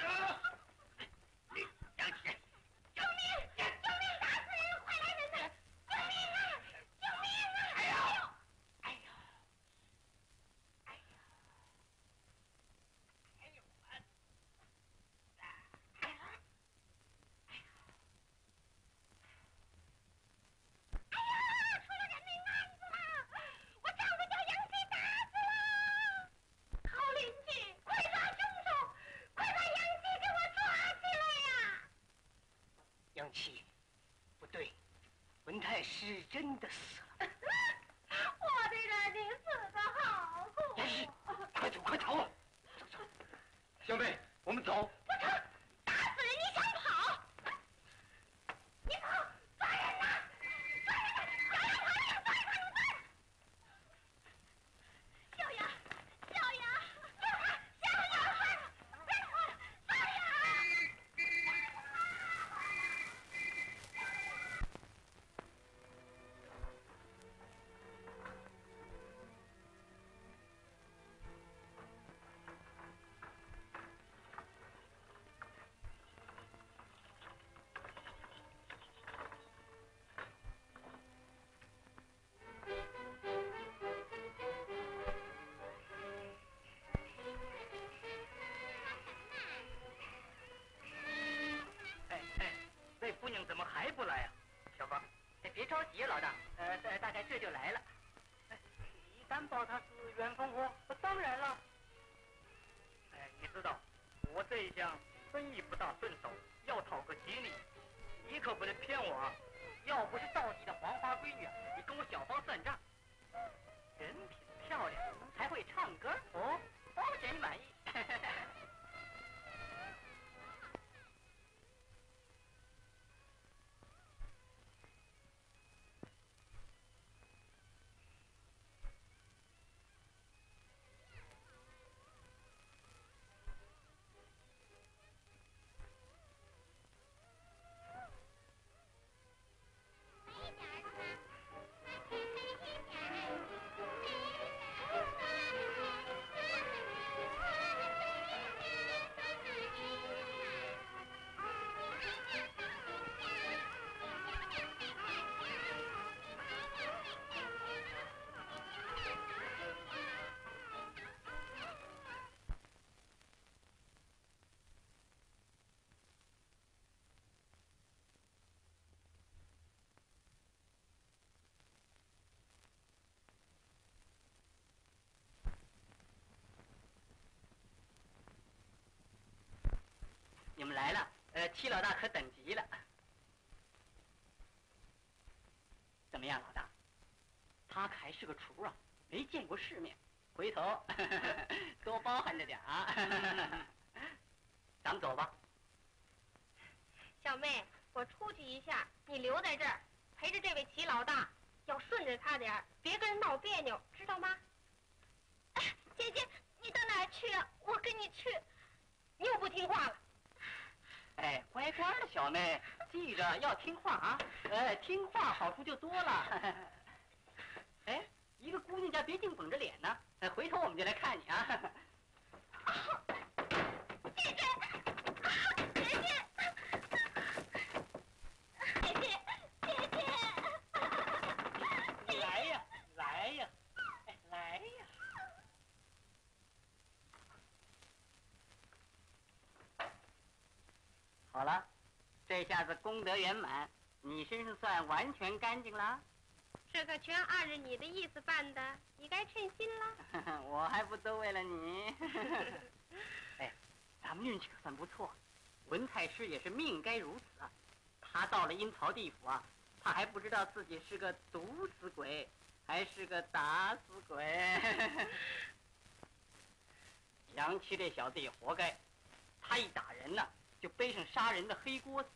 急，老大，呃，大大概这就来了。你担保他是原蜂窝？当然了。哎，你知道，我这一厢生意不大顺手，要讨个吉利，你可不能骗我啊！要不是到底的黄花闺女，你跟我小芳算账。呃齐老大可等急了。怎么样，老大？他可还是个厨啊，没见过世面，回头 <laughs> 多包涵着点啊。咱们走吧。小妹，我出去一下，你留在这儿陪着这位齐老大，要顺着他点儿，别跟人闹别扭，知道吗？姐姐，你到哪儿去啊？我跟你去。你又不听话了。哎，乖乖的小妹，记着要听话啊！哎，听话好处就多了。<laughs> 哎，一个姑娘家别净绷着脸呢。哎，回头我们就来看你啊。姐姐，姐姐，姐姐，姐姐，来呀，来呀，哎，来呀！好了，这下子功德圆满，你身上算完全干净了。这个全按着你的意思办的，你该称心了。<laughs> 我还不都为了你？<laughs> 哎，咱们运气可算不错，文太师也是命该如此啊。他到了阴曹地府啊，他还不知道自己是个毒死鬼，还是个打死鬼。<laughs> 杨七这小子也活该，他一打人呢，就背上杀人的黑锅子，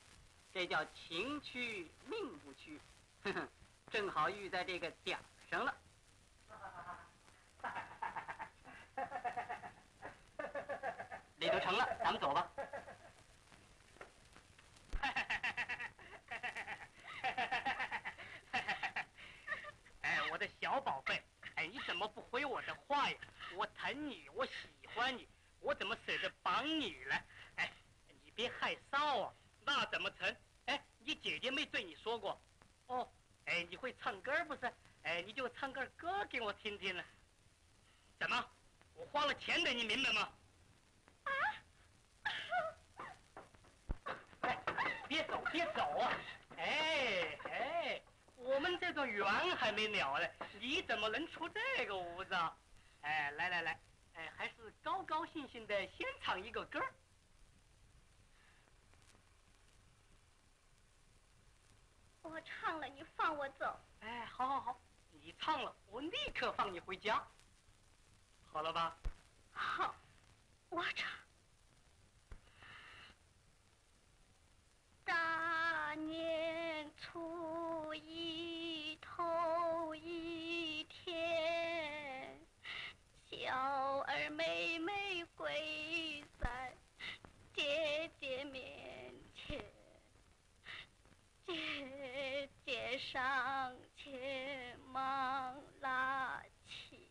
这叫情屈命不屈。哼哼，正好遇在这个点儿上了。礼都成了，咱们走吧。<laughs> 哎，我的小宝贝，哎，你怎么不回我的话呀？我疼你，我喜欢你，我怎么舍得绑你呢？哎，你别害臊啊，那怎么成？哎，你姐姐没对你说过？哦，哎，你会唱歌不是？哎，你就唱个歌给我听听呢。怎么？我花了钱的，你明白吗？啊哎，别走，别走啊！哎哎，我们这个缘还没了呢，你怎么能出这个屋子啊？哎，来来来，哎，还是高高兴兴的先唱一个歌我唱了，你放我走。哎，好好好，你唱了，我立刻放你回家，好了吧？好，我唱。大年初一头一天，小儿妹妹跪在姐姐面前，姐姐上前忙拉起，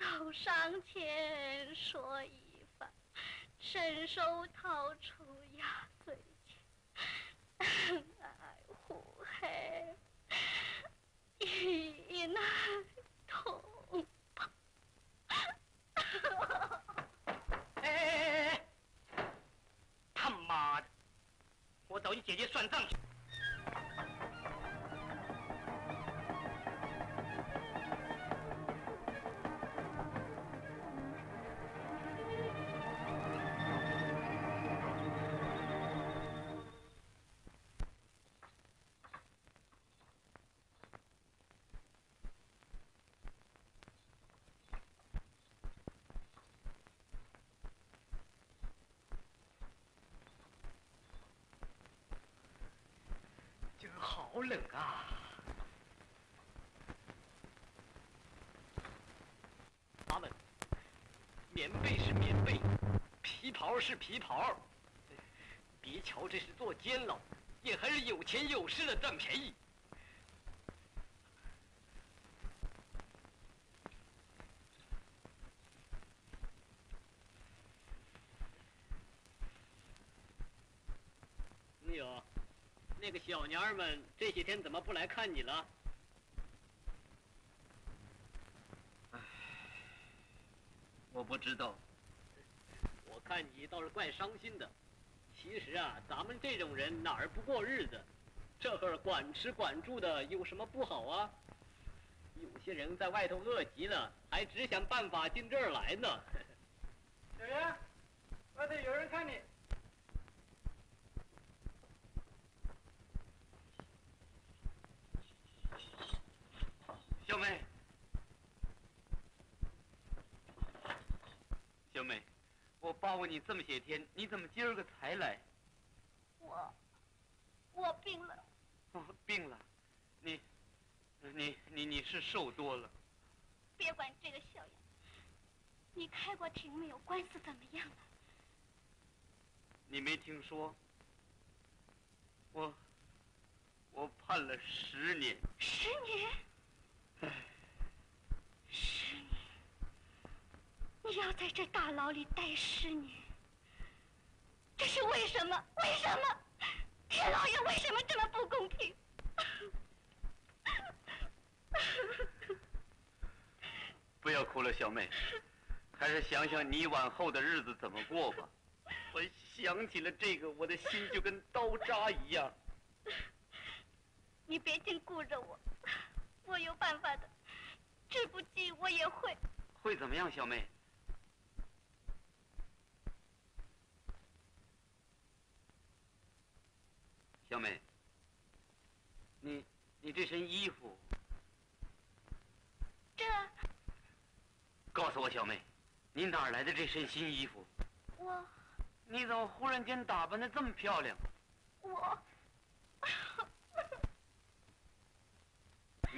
走上前说一番，伸手掏出压岁钱，哎呼嘿，<coughs> 一奶痛吧。哎哎哎哎！他妈的！我找你姐姐算账去。冷啊！他们，棉被是棉被，皮袍是皮袍。别瞧这是坐监牢，也还是有钱有势的占便宜。没有，那个小娘儿们这些天怎么不来看你了？我不知道。我看你倒是怪伤心的。其实啊，咱们这种人哪儿不过日子？这会儿管吃管住的有什么不好啊？有些人在外头饿极了，还只想办法进这儿来呢。小袁，外头有人看你。小妹，小妹，我盼望你这么些天，你怎么今儿个才来？我，我病了。我病了。你，你，你，你是瘦多了。别管这个小杨。你开过庭没有？官司怎么样了？你没听说？我，我判了十年。十年？唉，十年。你要在这大牢里待十年，这是为什么？为什么？天老爷为什么这么不公平？<laughs> 不要哭了，小妹，还是想想你往后的日子怎么过吧。我想起了这个，我的心就跟刀扎一样。你别净顾着我，我有办法的，治不济我也会。会怎么样，小妹？小妹，你你这身衣服，这告诉我，小妹，你哪儿来的这身新衣服？我你怎么忽然间打扮的这么漂亮？我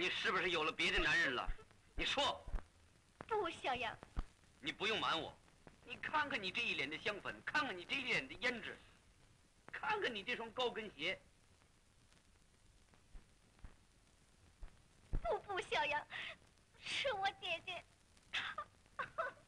你是不是有了别的男人了？你说，不，小杨，你不用瞒我。你看看你这一脸的香粉，看看你这一脸的胭脂，看看你这双高跟鞋。不不，小杨，是我姐姐，<laughs>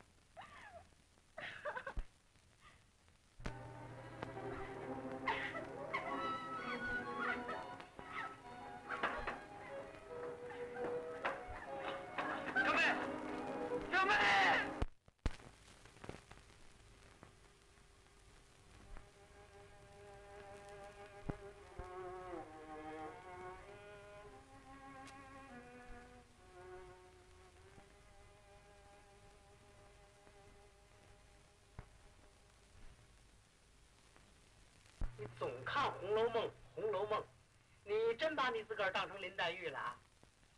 总看《红楼梦》，《红楼梦》，你真把你自个儿当成林黛玉了啊？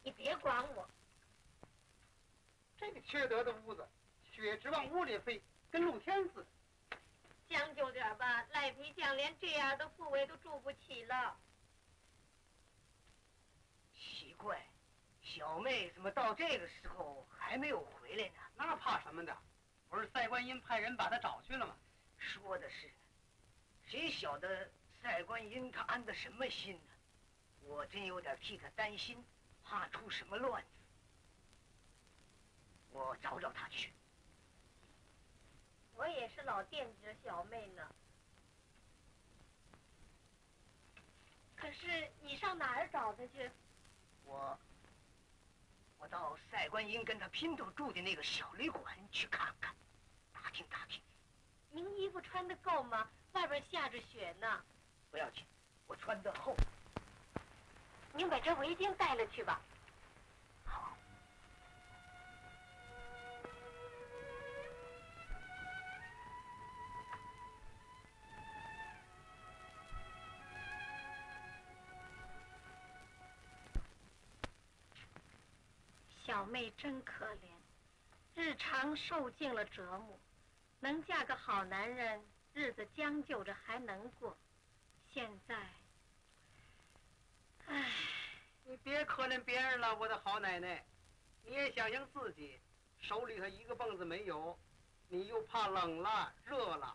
你别管我，这个缺德的屋子，雪直往屋里飞，跟露天似的。将就点吧，赖皮匠连这样的富贵都住不起了。奇怪，小妹怎么到这个时候还没有回来呢？那怕什么的？不是赛观音派人把她找去了吗？说的是，谁晓得赛观音他安的什么心呢？我真有点替他担心，怕出什么乱子。我找找他去。我也是老惦记着小妹呢。可是你上哪儿找他去？我，我到赛观音跟他姘头住的那个小旅馆去看看，打听打听。您衣服穿的够吗？外边下着雪呢。不要紧，我穿得厚。您把这围巾带了去吧。好。小妹真可怜，日常受尽了折磨，能嫁个好男人，日子将就着还能过。现在，唉，你别可怜别人了，我的好奶奶，你也想想自己，手里头一个蹦子没有，你又怕冷了、热了、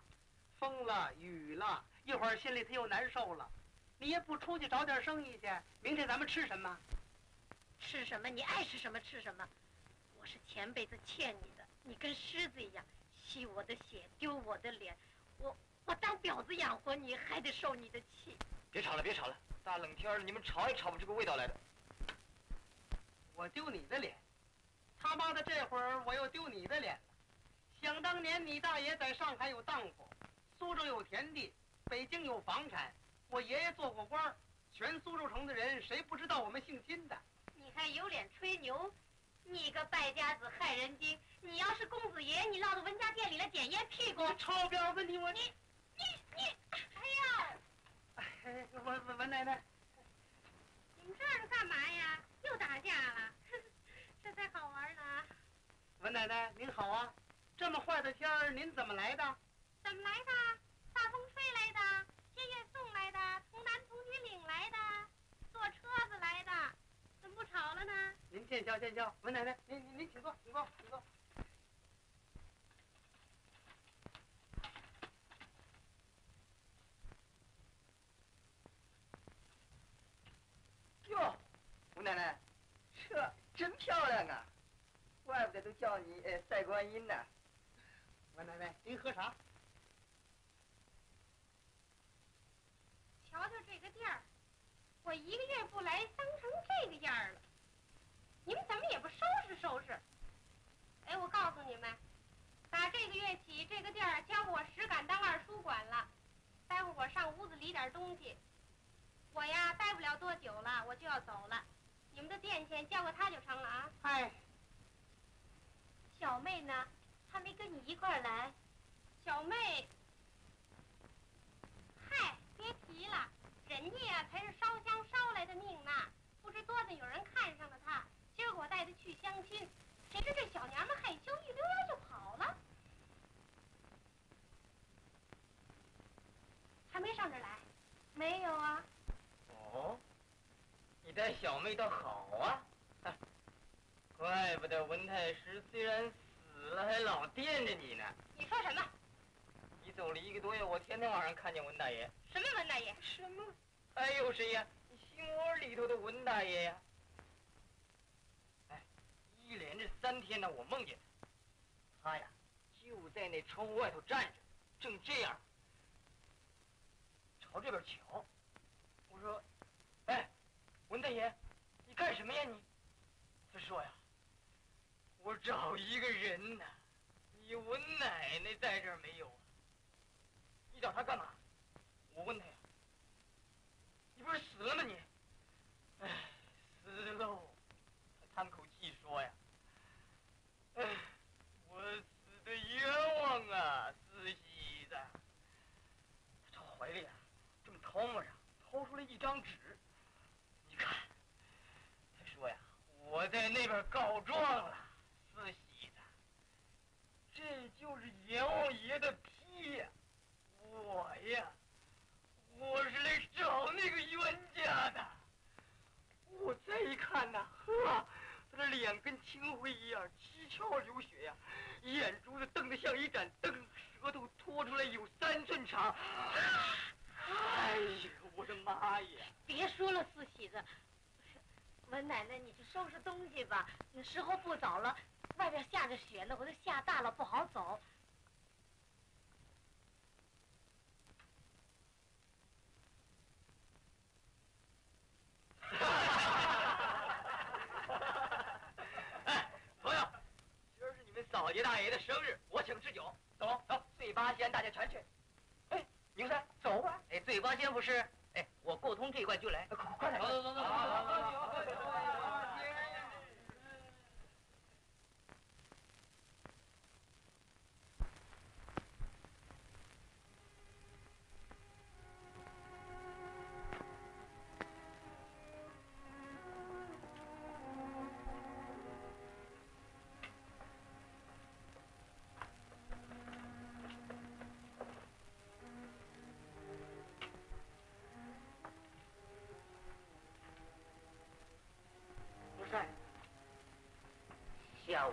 风了、雨了，一会儿心里头又难受了，你也不出去找点生意去，明天咱们吃什么？吃什么你爱吃什么吃什么。我是前辈子欠你的，你跟狮子一样，吸我的血，丢我的脸，我我当婊子养活你，还得受你的气。别吵了，别吵了，大冷天的你们吵也吵不出个味道来的。我丢你的脸，他妈的这会儿我又丢你的脸了。想当年你大爷在上海有当铺，苏州有田地，北京有房产，我爷爷做过官儿，全苏州城的人谁不知道我们姓金的？你还有脸吹牛？你个败家子害人精！你要是公子爷你落到文家店里来捡烟屁股超标问题我你你你哎呀文文文奶奶你们这是干嘛呀？又打架了？<laughs> 这才好玩呢文奶奶您好啊这么坏的天儿您怎么来的？怎么来的？大风吹来的夜夜送来的从男童女领来的坐车子来的怎么不吵了呢？您见笑见笑文奶奶您您您请坐请坐请坐。吴奶奶，这真漂亮啊！怪不得都叫你呃赛观音呢。文奶奶，您喝茶？瞧瞧这个店儿，我一个月不来，脏成这个样儿了。你们怎么也不收拾收拾？哎，我告诉你们，打这个月起，这个店儿交给我石敢当二叔管了。待会儿我上屋子理点东西，我呀待不了多久了，我就要走了。你们的店钱交给他就成了啊。嗨，小妹呢？她没跟你一块儿来。小妹，嗨，别提了，人家呀才是烧香烧来的命呢。不知多的有人看上了她，今儿个我带她去相亲，谁知这小娘们害羞，一溜烟就跑了。还没上这儿来？没有啊。哦，你带小妹倒好啊，啊怪不得文太师虽然死了，还老惦着你呢。你说什么？你走了一个多月，我天天晚上看见文大爷。什么文大爷？什么？还有谁呀？你心窝里头的文大爷呀。哎，一连着三天呢，我梦见他，他呀就在那窗户外头站着，正这样朝这边瞧。文大爷，你干什么呀你？他说呀，我找一个人呢，你文奶奶在这儿没有？你找他干嘛？我问他呀，你不是死了吗你？哎，死喽！他叹口气说呀，哎，我死的冤枉啊，四喜子。他从怀里啊，这么掏摸着，掏出来一张纸，你看，他说呀，我在那边告状了，四喜子，这就是阎王爷的批呀。我呀，我是来找那个冤家的。我再一看呐，呵，他的脸跟青灰一样，七窍流血呀，眼珠子瞪得像一盏灯，舌头拖出来有三寸长。哎呀，我的妈呀！别说了，四喜子。文奶奶，你去收拾东西吧，那时候不早了，外边下着雪呢，我都下大了不好走。哎，朋友，今儿是你们嫂爷大爷的生日，我请吃酒，走走，醉八仙大家全去。哎，牛三，走吧。哎，醉八仙不是？哎，我过通这一关就来，快快点，走走走走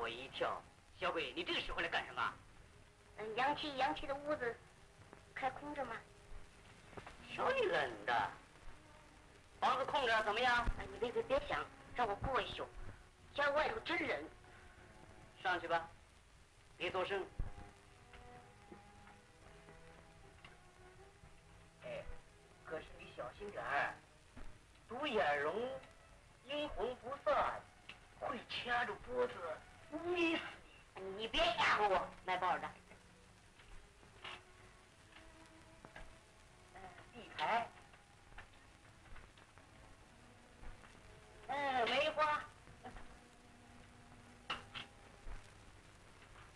我一跳。小鬼，你这个时候来干什么？嗯，杨七杨七的屋子还空着吗？瞧你冷的，房子空着怎么样？哎，你别别别想，让我过一宿。家外头真冷。上去吧，别多声。哎，可是你小心点儿，独眼龙阴魂不散，会掐住脖子捏死你。你别吓唬我，卖报的。地台，嗯，梅花，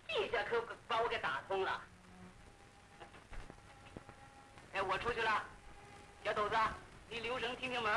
这下可把我给打通了。哎，我出去了，小斗子，你留神听听门。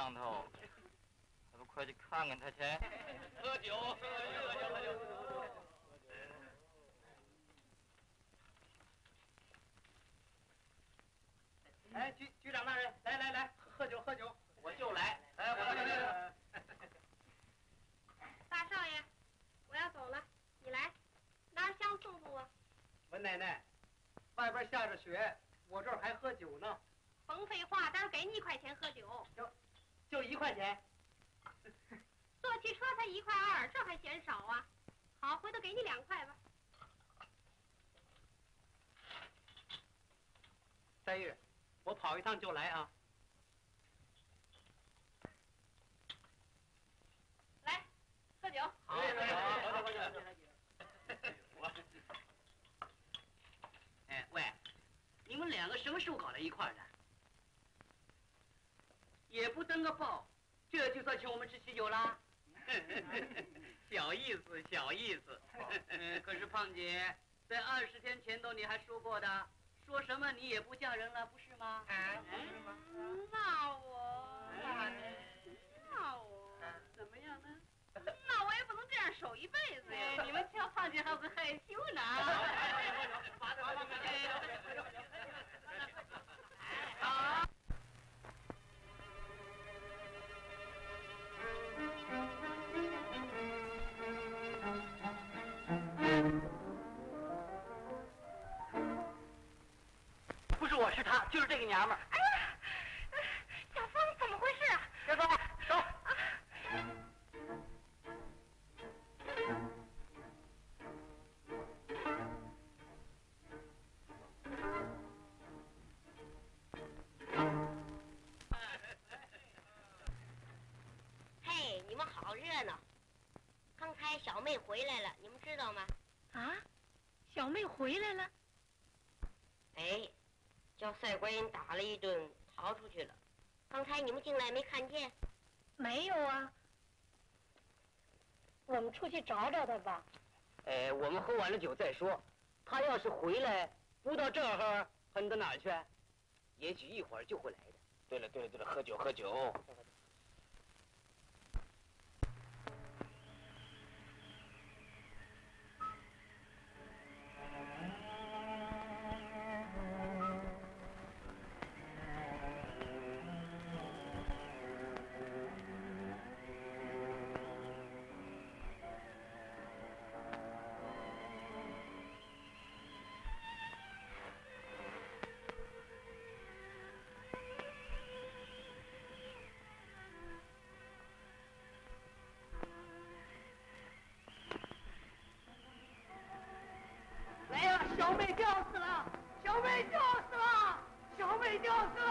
上头，还不快去看看他去？喝酒，喝酒，喝酒局局长大人，来来来，喝酒喝酒。我就来。哎，我来来。大少爷，我要走了，你来，拿着香送送我。文奶奶，外边下着雪，我这儿还喝酒呢，甭废话，待会儿给你一块钱喝酒。就一块钱。坐汽车才一块二，这还嫌少啊？好，回头给你两块吧。三月，我跑一趟就来啊。来，喝酒。好，喝酒，喝酒。我，哎喂，你们两个什么时候搞到一块儿的？也不登个报，这就算请我们吃喜酒啦？<laughs> 小意思，小意思。嗯，<laughs> 可是胖姐，在二十天前头你还说过的，说什么你也不嫁人了，不是吗？哎，嗯那我，那我，怎么样呢？<laughs> 那我也不能这样守一辈子呀！你们瞧，胖姐还会害羞呢。<laughs> 这个娘们儿。哎呀，小芳，怎么回事啊？别说话，走。<laughs> 嘿，你们好热闹！刚才小妹回来了，你们知道吗？啊，小妹回来了。哎，叫赛官人打了一顿，逃出去了。刚才你们进来没看见？没有啊。我们出去找找他吧。哎，我们喝完了酒再说。他要是回来，不到这儿，恨到哪儿去？也许一会儿就会来的。对了，对了，对了，喝酒，喝酒。Dios!